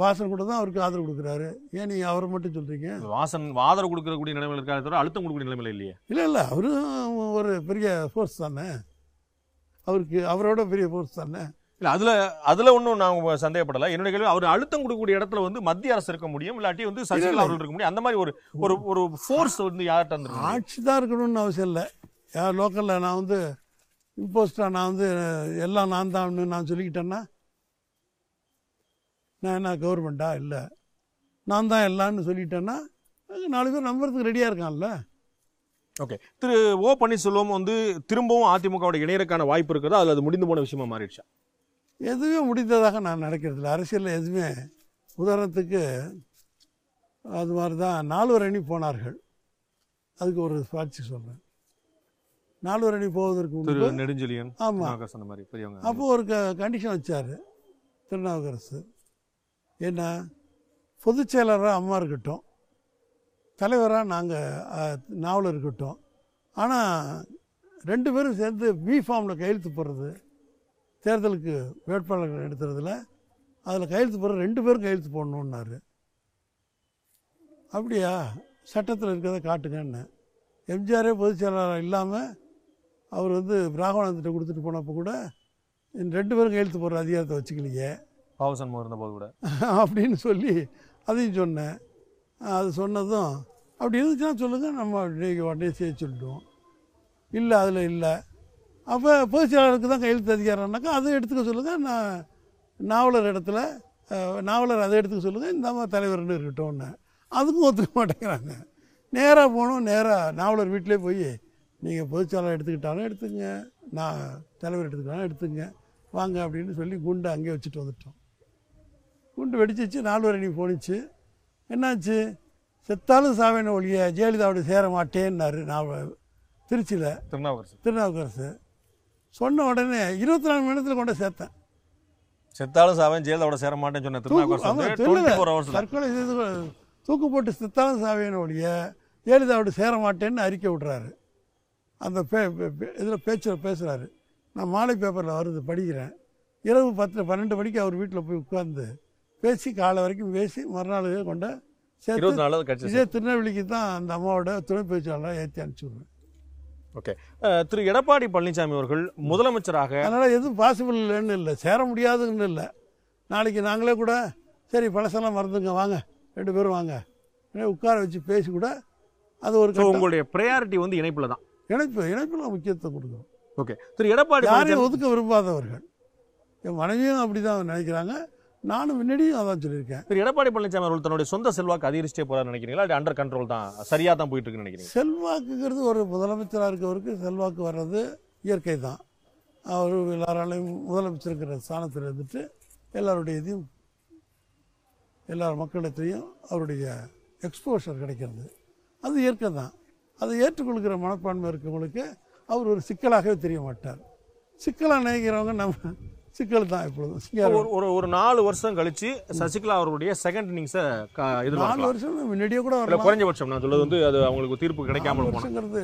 வாசன் கூட தான் அவருக்கு ஆதரவு கொடுக்குறாரு. ஏன் நீங்கள் அவரை மட்டும் சொல்கிறீங்க சொல்றீங்க. வாசன் ஆதரவு கொடுக்கக்கூடிய நிலைமையில இருக்காரு தவிர அழுத்தம் கொடுக்கக்கூடிய நிலைமையில இல்லையே? இல்லை இல்லை. அவரும் ஒரு பெரிய ஃபோர்ஸ் தானே? அவருக்கு அவரோட பெரிய ஃபோர்ஸ் தானே? இல்ல அதுல அதுல ஒண்ணும் நான் சந்தேகப்படல. என்னுடைய கேள்வி அவர் அழுத்தம் கொடுக்கக்கூடிய இடத்துல வந்து மத்திய அரசு இருக்க முடியும் இல்லாட்டி வந்து சசிகலா அவர்கள் இருக்க முடியும். அந்த மாதிரி ஒரு ஒரு ஒரு ஃபோர்ஸ் வந்து யார்கிட்ட இருந்து ஆட்சி தான் இருக்கணும்னு அவசியம் இல்லை. யார் லோக்கலில் நான் வந்து இம்போஸ்டாக நான் வந்து எல்லாம் நான் தான் நான் சொல்லிக்கிட்டேன்னா நான் என்ன கவர்மெண்ட்டா இல்லை. நான் தான் எல்லாம்னு சொல்லிட்டேன்னா நாலு பேர் நம்புறதுக்கு ரெடியாக இருக்கான்ல. ஓகே திரு ஓ பன்னீர்செல்வம் வந்து திரும்பவும் அதிமுகவோட இணையறக்கான வாய்ப்பு இருக்குதா அது அது முடிந்து போன விஷயமா மாறிடுச்சா? எதுவுமே முடிந்ததாக நான் நினைக்கிறதில்ல அரசியலில் எதுவுமே. உதாரணத்துக்கு அது மாதிரி தான் நால்வர் அணி போனார்கள். அதுக்கு ஒரு சாட்சி சொல்கிறேன் நால்வர் அணி போவதற்கு முன்பு நெடுஞ்செழியன் ஆமாம் சொன்ன மாதிரி பெரியவங்க. அப்போ ஒரு க கண்டிஷன் வச்சார் திருநாவுக்கரசு. என்ன பொதுச் செயலராக அம்மா இருக்கட்டும் தலைவராக நாங்கள் நாவலர் இருக்கட்டும். ஆனால் ரெண்டு பேரும் சேர்ந்து பி ஃபார்மில் கையெழுத்து போடுறது தேர்தலுக்கு வேட்பாளர்கள் எடுத்துறதுல அதில் கையெழுத்து போடுற ரெண்டு பேரும் கையெழுத்து போடணுன்னாரு அப்படியா? சட்டத்தில் இருக்கிறத காட்டுங்கன்னு. எம்ஜிஆரே பொதுச் செயலாளர் இல்லாமல் அவர் வந்து ராகவானந்திட்ட கொடுத்துட்டு போனப்போ கூட ரெண்டு பேரும் கையெழுத்து போடுற அதிகாரத்தை வச்சுக்கலையே. பாவசன்மம் இருந்த போது கூட. அப்படின்னு சொல்லி அதையும் சொன்னேன். அது சொன்னதும் அப்படி இருந்துச்சுன்னா சொல்லுங்கள் நம்ம உடனே செய்ய சொல்லிடுவோம். இல்லை அதில் இல்லை. அப்போ பொதுச் செயலாளருக்கு தான் கையெழுத்து அதிகாரம்னாக்கா அதை எடுத்துக்க சொல்லுங்கள் நான் நாவலர் இடத்துல நாவலர் அதை எடுத்துக்க சொல்லுங்கள் இந்த அம்மா தலைவர்னு இருக்கட்டும்னு. அதுக்கும் ஒத்துக்க மாட்டேங்கிறாங்க. நேராக போகணும் நேராக நாவலர் வீட்டிலே போய் நீங்கள் பொதுச் செயலாளர் எடுத்துக்கிட்டாலும் எடுத்துங்க. நான் தலைவர் எடுத்துக்கிட்டாலும் எடுத்துங்க. வாங்க அப்படின்னு சொல்லி குண்டை அங்கேயே வச்சுட்டு வந்துட்டோம். குண்டு வெடிச்சிச்சு நாலு அணி போணுச்சு என்னாச்சு? செத்தாலும் சாவேன ஒழிய ஜெயலலிதாவோட சேர மாட்டேன்னாரு நான் திருச்சியில். திருநாவுக்கரசு. திருநாவுக்கரசு. சொன்ன உடனே இருபத்தி நாலு மணி நேரத்தில் கொண்டு சேர்த்தேன். செத்தாலும் சாவன் ஜெயலலிதாவோட சேர மாட்டேன்னு சொன்ன தூக்கு திருநாவுக்கரசு ஆமா, வந்து சொல்லல. 24 ஃபோர் ஹவர்ஸ்ல தற்கொலை செய்து தூக்கு போட்டு செத்தாலும் சாவேன ஒழிய ஜெயலலிதாவோட சேர மாட்டேன்னு அறிக்கை விடுறாரு. அந்த பே இதில் பேச்சில் பேசுகிறாரு நான் மாலை பேப்பரில் வருது படிக்கிறேன். இரவு பத்து பன்னெண்டு மணிக்கு அவர் வீட்டில் போய் உட்கார்ந்து பேசி காலை வரைக்கும் பேசி மறுநாள் கொண்ட சேர்த்து இதே திருநெல்வேலிக்கு தான் அந்த அம்மாவோட துணை பேச்சாளராக ஏற்றி அனுப்பிச்சுடுவேன் ஓகே அஹ், திரு எடப்பாடி பழனிசாமி அவர்கள் முதலமைச்சராக அதனால் எதுவும் பாசிபிள் இல்லைன்னு இல்லை. சேர முடியாதுன்னு இல்லை. நாளைக்கு நாங்களே கூட சரி பழசெல்லாம் மறந்துங்க வாங்க. ரெண்டு பேரும் வாங்க. உட்கார வச்சு பேசி கூட அது ஒரு. உங்களுடைய ப்ரையாரிட்டி வந்து இணைப்புல தான். இணைப்பு இணைப்பில் முக்கியத்துவம் கொடுக்கணும். ஓகே திரு எடப்பாடி யாரையும் ஒதுக்க விரும்பாதவர்கள். என் மனைவியும் அப்படி தான் நினைக்கிறாங்க. நானும் முன்னாடியும் அதான் சொல்லியிருக்கேன். திரு எடப்பாடி பழனிசாமி அவர்கள் தன்னுடைய சொந்த செல்வாக்கு அதிகரிச்சிட்டே போறாரு நினைக்கிறீங்களா? இல்லை அண்டர் கண்ட்ரோல் தான் சரியா தான் போயிட்டு இருக்குன்னு நினைக்கிறீங்க? செல்வாக்குங்கிறது ஒரு முதலமைச்சராக இருக்கவருக்கு செல்வாக்கு வர்றது இயற்கை தான். அவர் எல்லாராலையும் முதலமைச்சருங்கிற ஸ்தானத்தில் இருந்துட்டு எல்லாருடைய இதையும் எல்லா மக்களிடத்தையும் அவருடைய எக்ஸ்போஷர் கிடைக்கிறது. அது இயற்கை தான். அதை ஏற்றுக்கொள்கிற மனப்பான்மை இருக்கவங்களுக்கு அவர் ஒரு சிக்கலாகவே தெரிய மாட்டார். சிக்கலாக நினைக்கிறவங்க நம்ம சிக்கல் தான் இப்பொழுது ஒரு ஒரு ஒரு நாலு வருஷம் கழிச்சு சசிகலா அவருடைய செகண்ட் இன்னிங்ஸை நாலு எதிர்பார்க்கலாம் வருஷம் முன்னாடியே கூட வரலாம். குறைஞ்சபட்சம். நான் சொல்றது வந்து அது அவங்களுக்கு தீர்ப்பு கிடைக்காம நாலு வருஷங்கிறது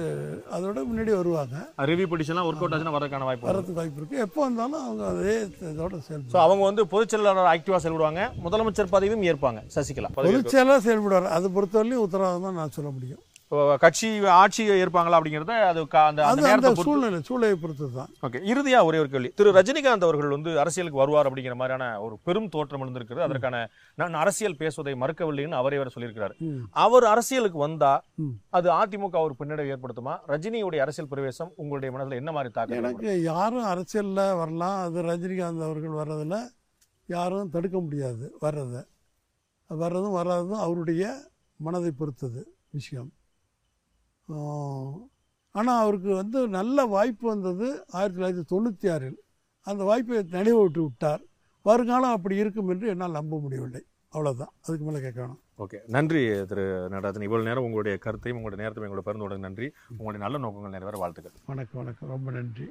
அதோட முன்னாடியே வருவாங்க. ரிவ்யூ பிடிஷன்லாம் ஒர்க் அவுட் ஆச்சுன்னா வரதுக்கான வாய்ப்பு இருக்கு. வரதுக்கு வாய்ப்பு இருக்குது எப்போ வந்தாலும் அவங்க அதே இதோட ஸோ செயல்படும் அவங்க வந்து பொதுச் செயலாளர் ஆக்டிவா செயல்படுவாங்க. முதலமைச்சர் பதவியும் ஏற்பாங்க. சசிகலா பொதுச்செயலாக செயல்படுவார். அதை பொறுத்தவரையிலும் உத்தரவாதம் தான் நான் சொல்ல முடியும். கட்சி ஆட்சியை ஏற்பாங்களா அப்படிங்கறத அது அந்த அந்த சூழ்நிலை சூழ்நிலையை பொறுத்து தான் ஓகே இறுதியா ஒரே ஒரு கேள்வி. திரு. ரஜினிகாந்த் அவர்கள் வந்து அரசியலுக்கு வருவார் அப்படிங்கிற மாதிரியான ஒரு பெரும் தோற்றம் இருந்திருக்கிறது அதற்கான நான் அரசியல் பேசுவதை மறுக்கவில்லைன்னு அவரே வேற சொல்லியிருக்கிறாரு. அவர் அரசியலுக்கு வந்தா. அது அதிமுக ஒரு பின்னடைவு ஏற்படுத்துமா? ரஜினியுடைய அரசியல் பிரவேசம் உங்களுடைய மனதில் என்ன மாதிரி தாக்கம் எனக்கு யாரும் அரசியலில் வரலாம். அது ரஜினிகாந்த் அவர்கள் வர்றதில் யாரும் தடுக்க முடியாது வர்றதை. வர்றதும் வராததும் அவருடைய மனதை பொறுத்தது விஷயம். ஆனால் அவருக்கு வந்து நல்ல வாய்ப்பு வந்தது ஆயிரத்தி தொள்ளாயிரத்தி தொண்ணூற்றி ஆறில். அந்த வாய்ப்பை நினைவூட்டி விட்டார். வருங்காலம் அப்படி இருக்கும் என்று என்னால் நம்ப முடியவில்லை. அவ்வளவுதான். அதுக்கு மேலே கேட்க வேணாம். ஓகே. நன்றி திரு நடராஜன். இவ்வளவு நேரம் உங்களுடைய கருத்தையும் உங்களுடைய நேரத்தையும் எங்களோட பகிர்ந்து நன்றி. உங்களுடைய நல்ல நோக்கங்கள் நிறைவேற வாழ்த்துக்கள். வணக்கம் வணக்கம். ரொம்ப நன்றி.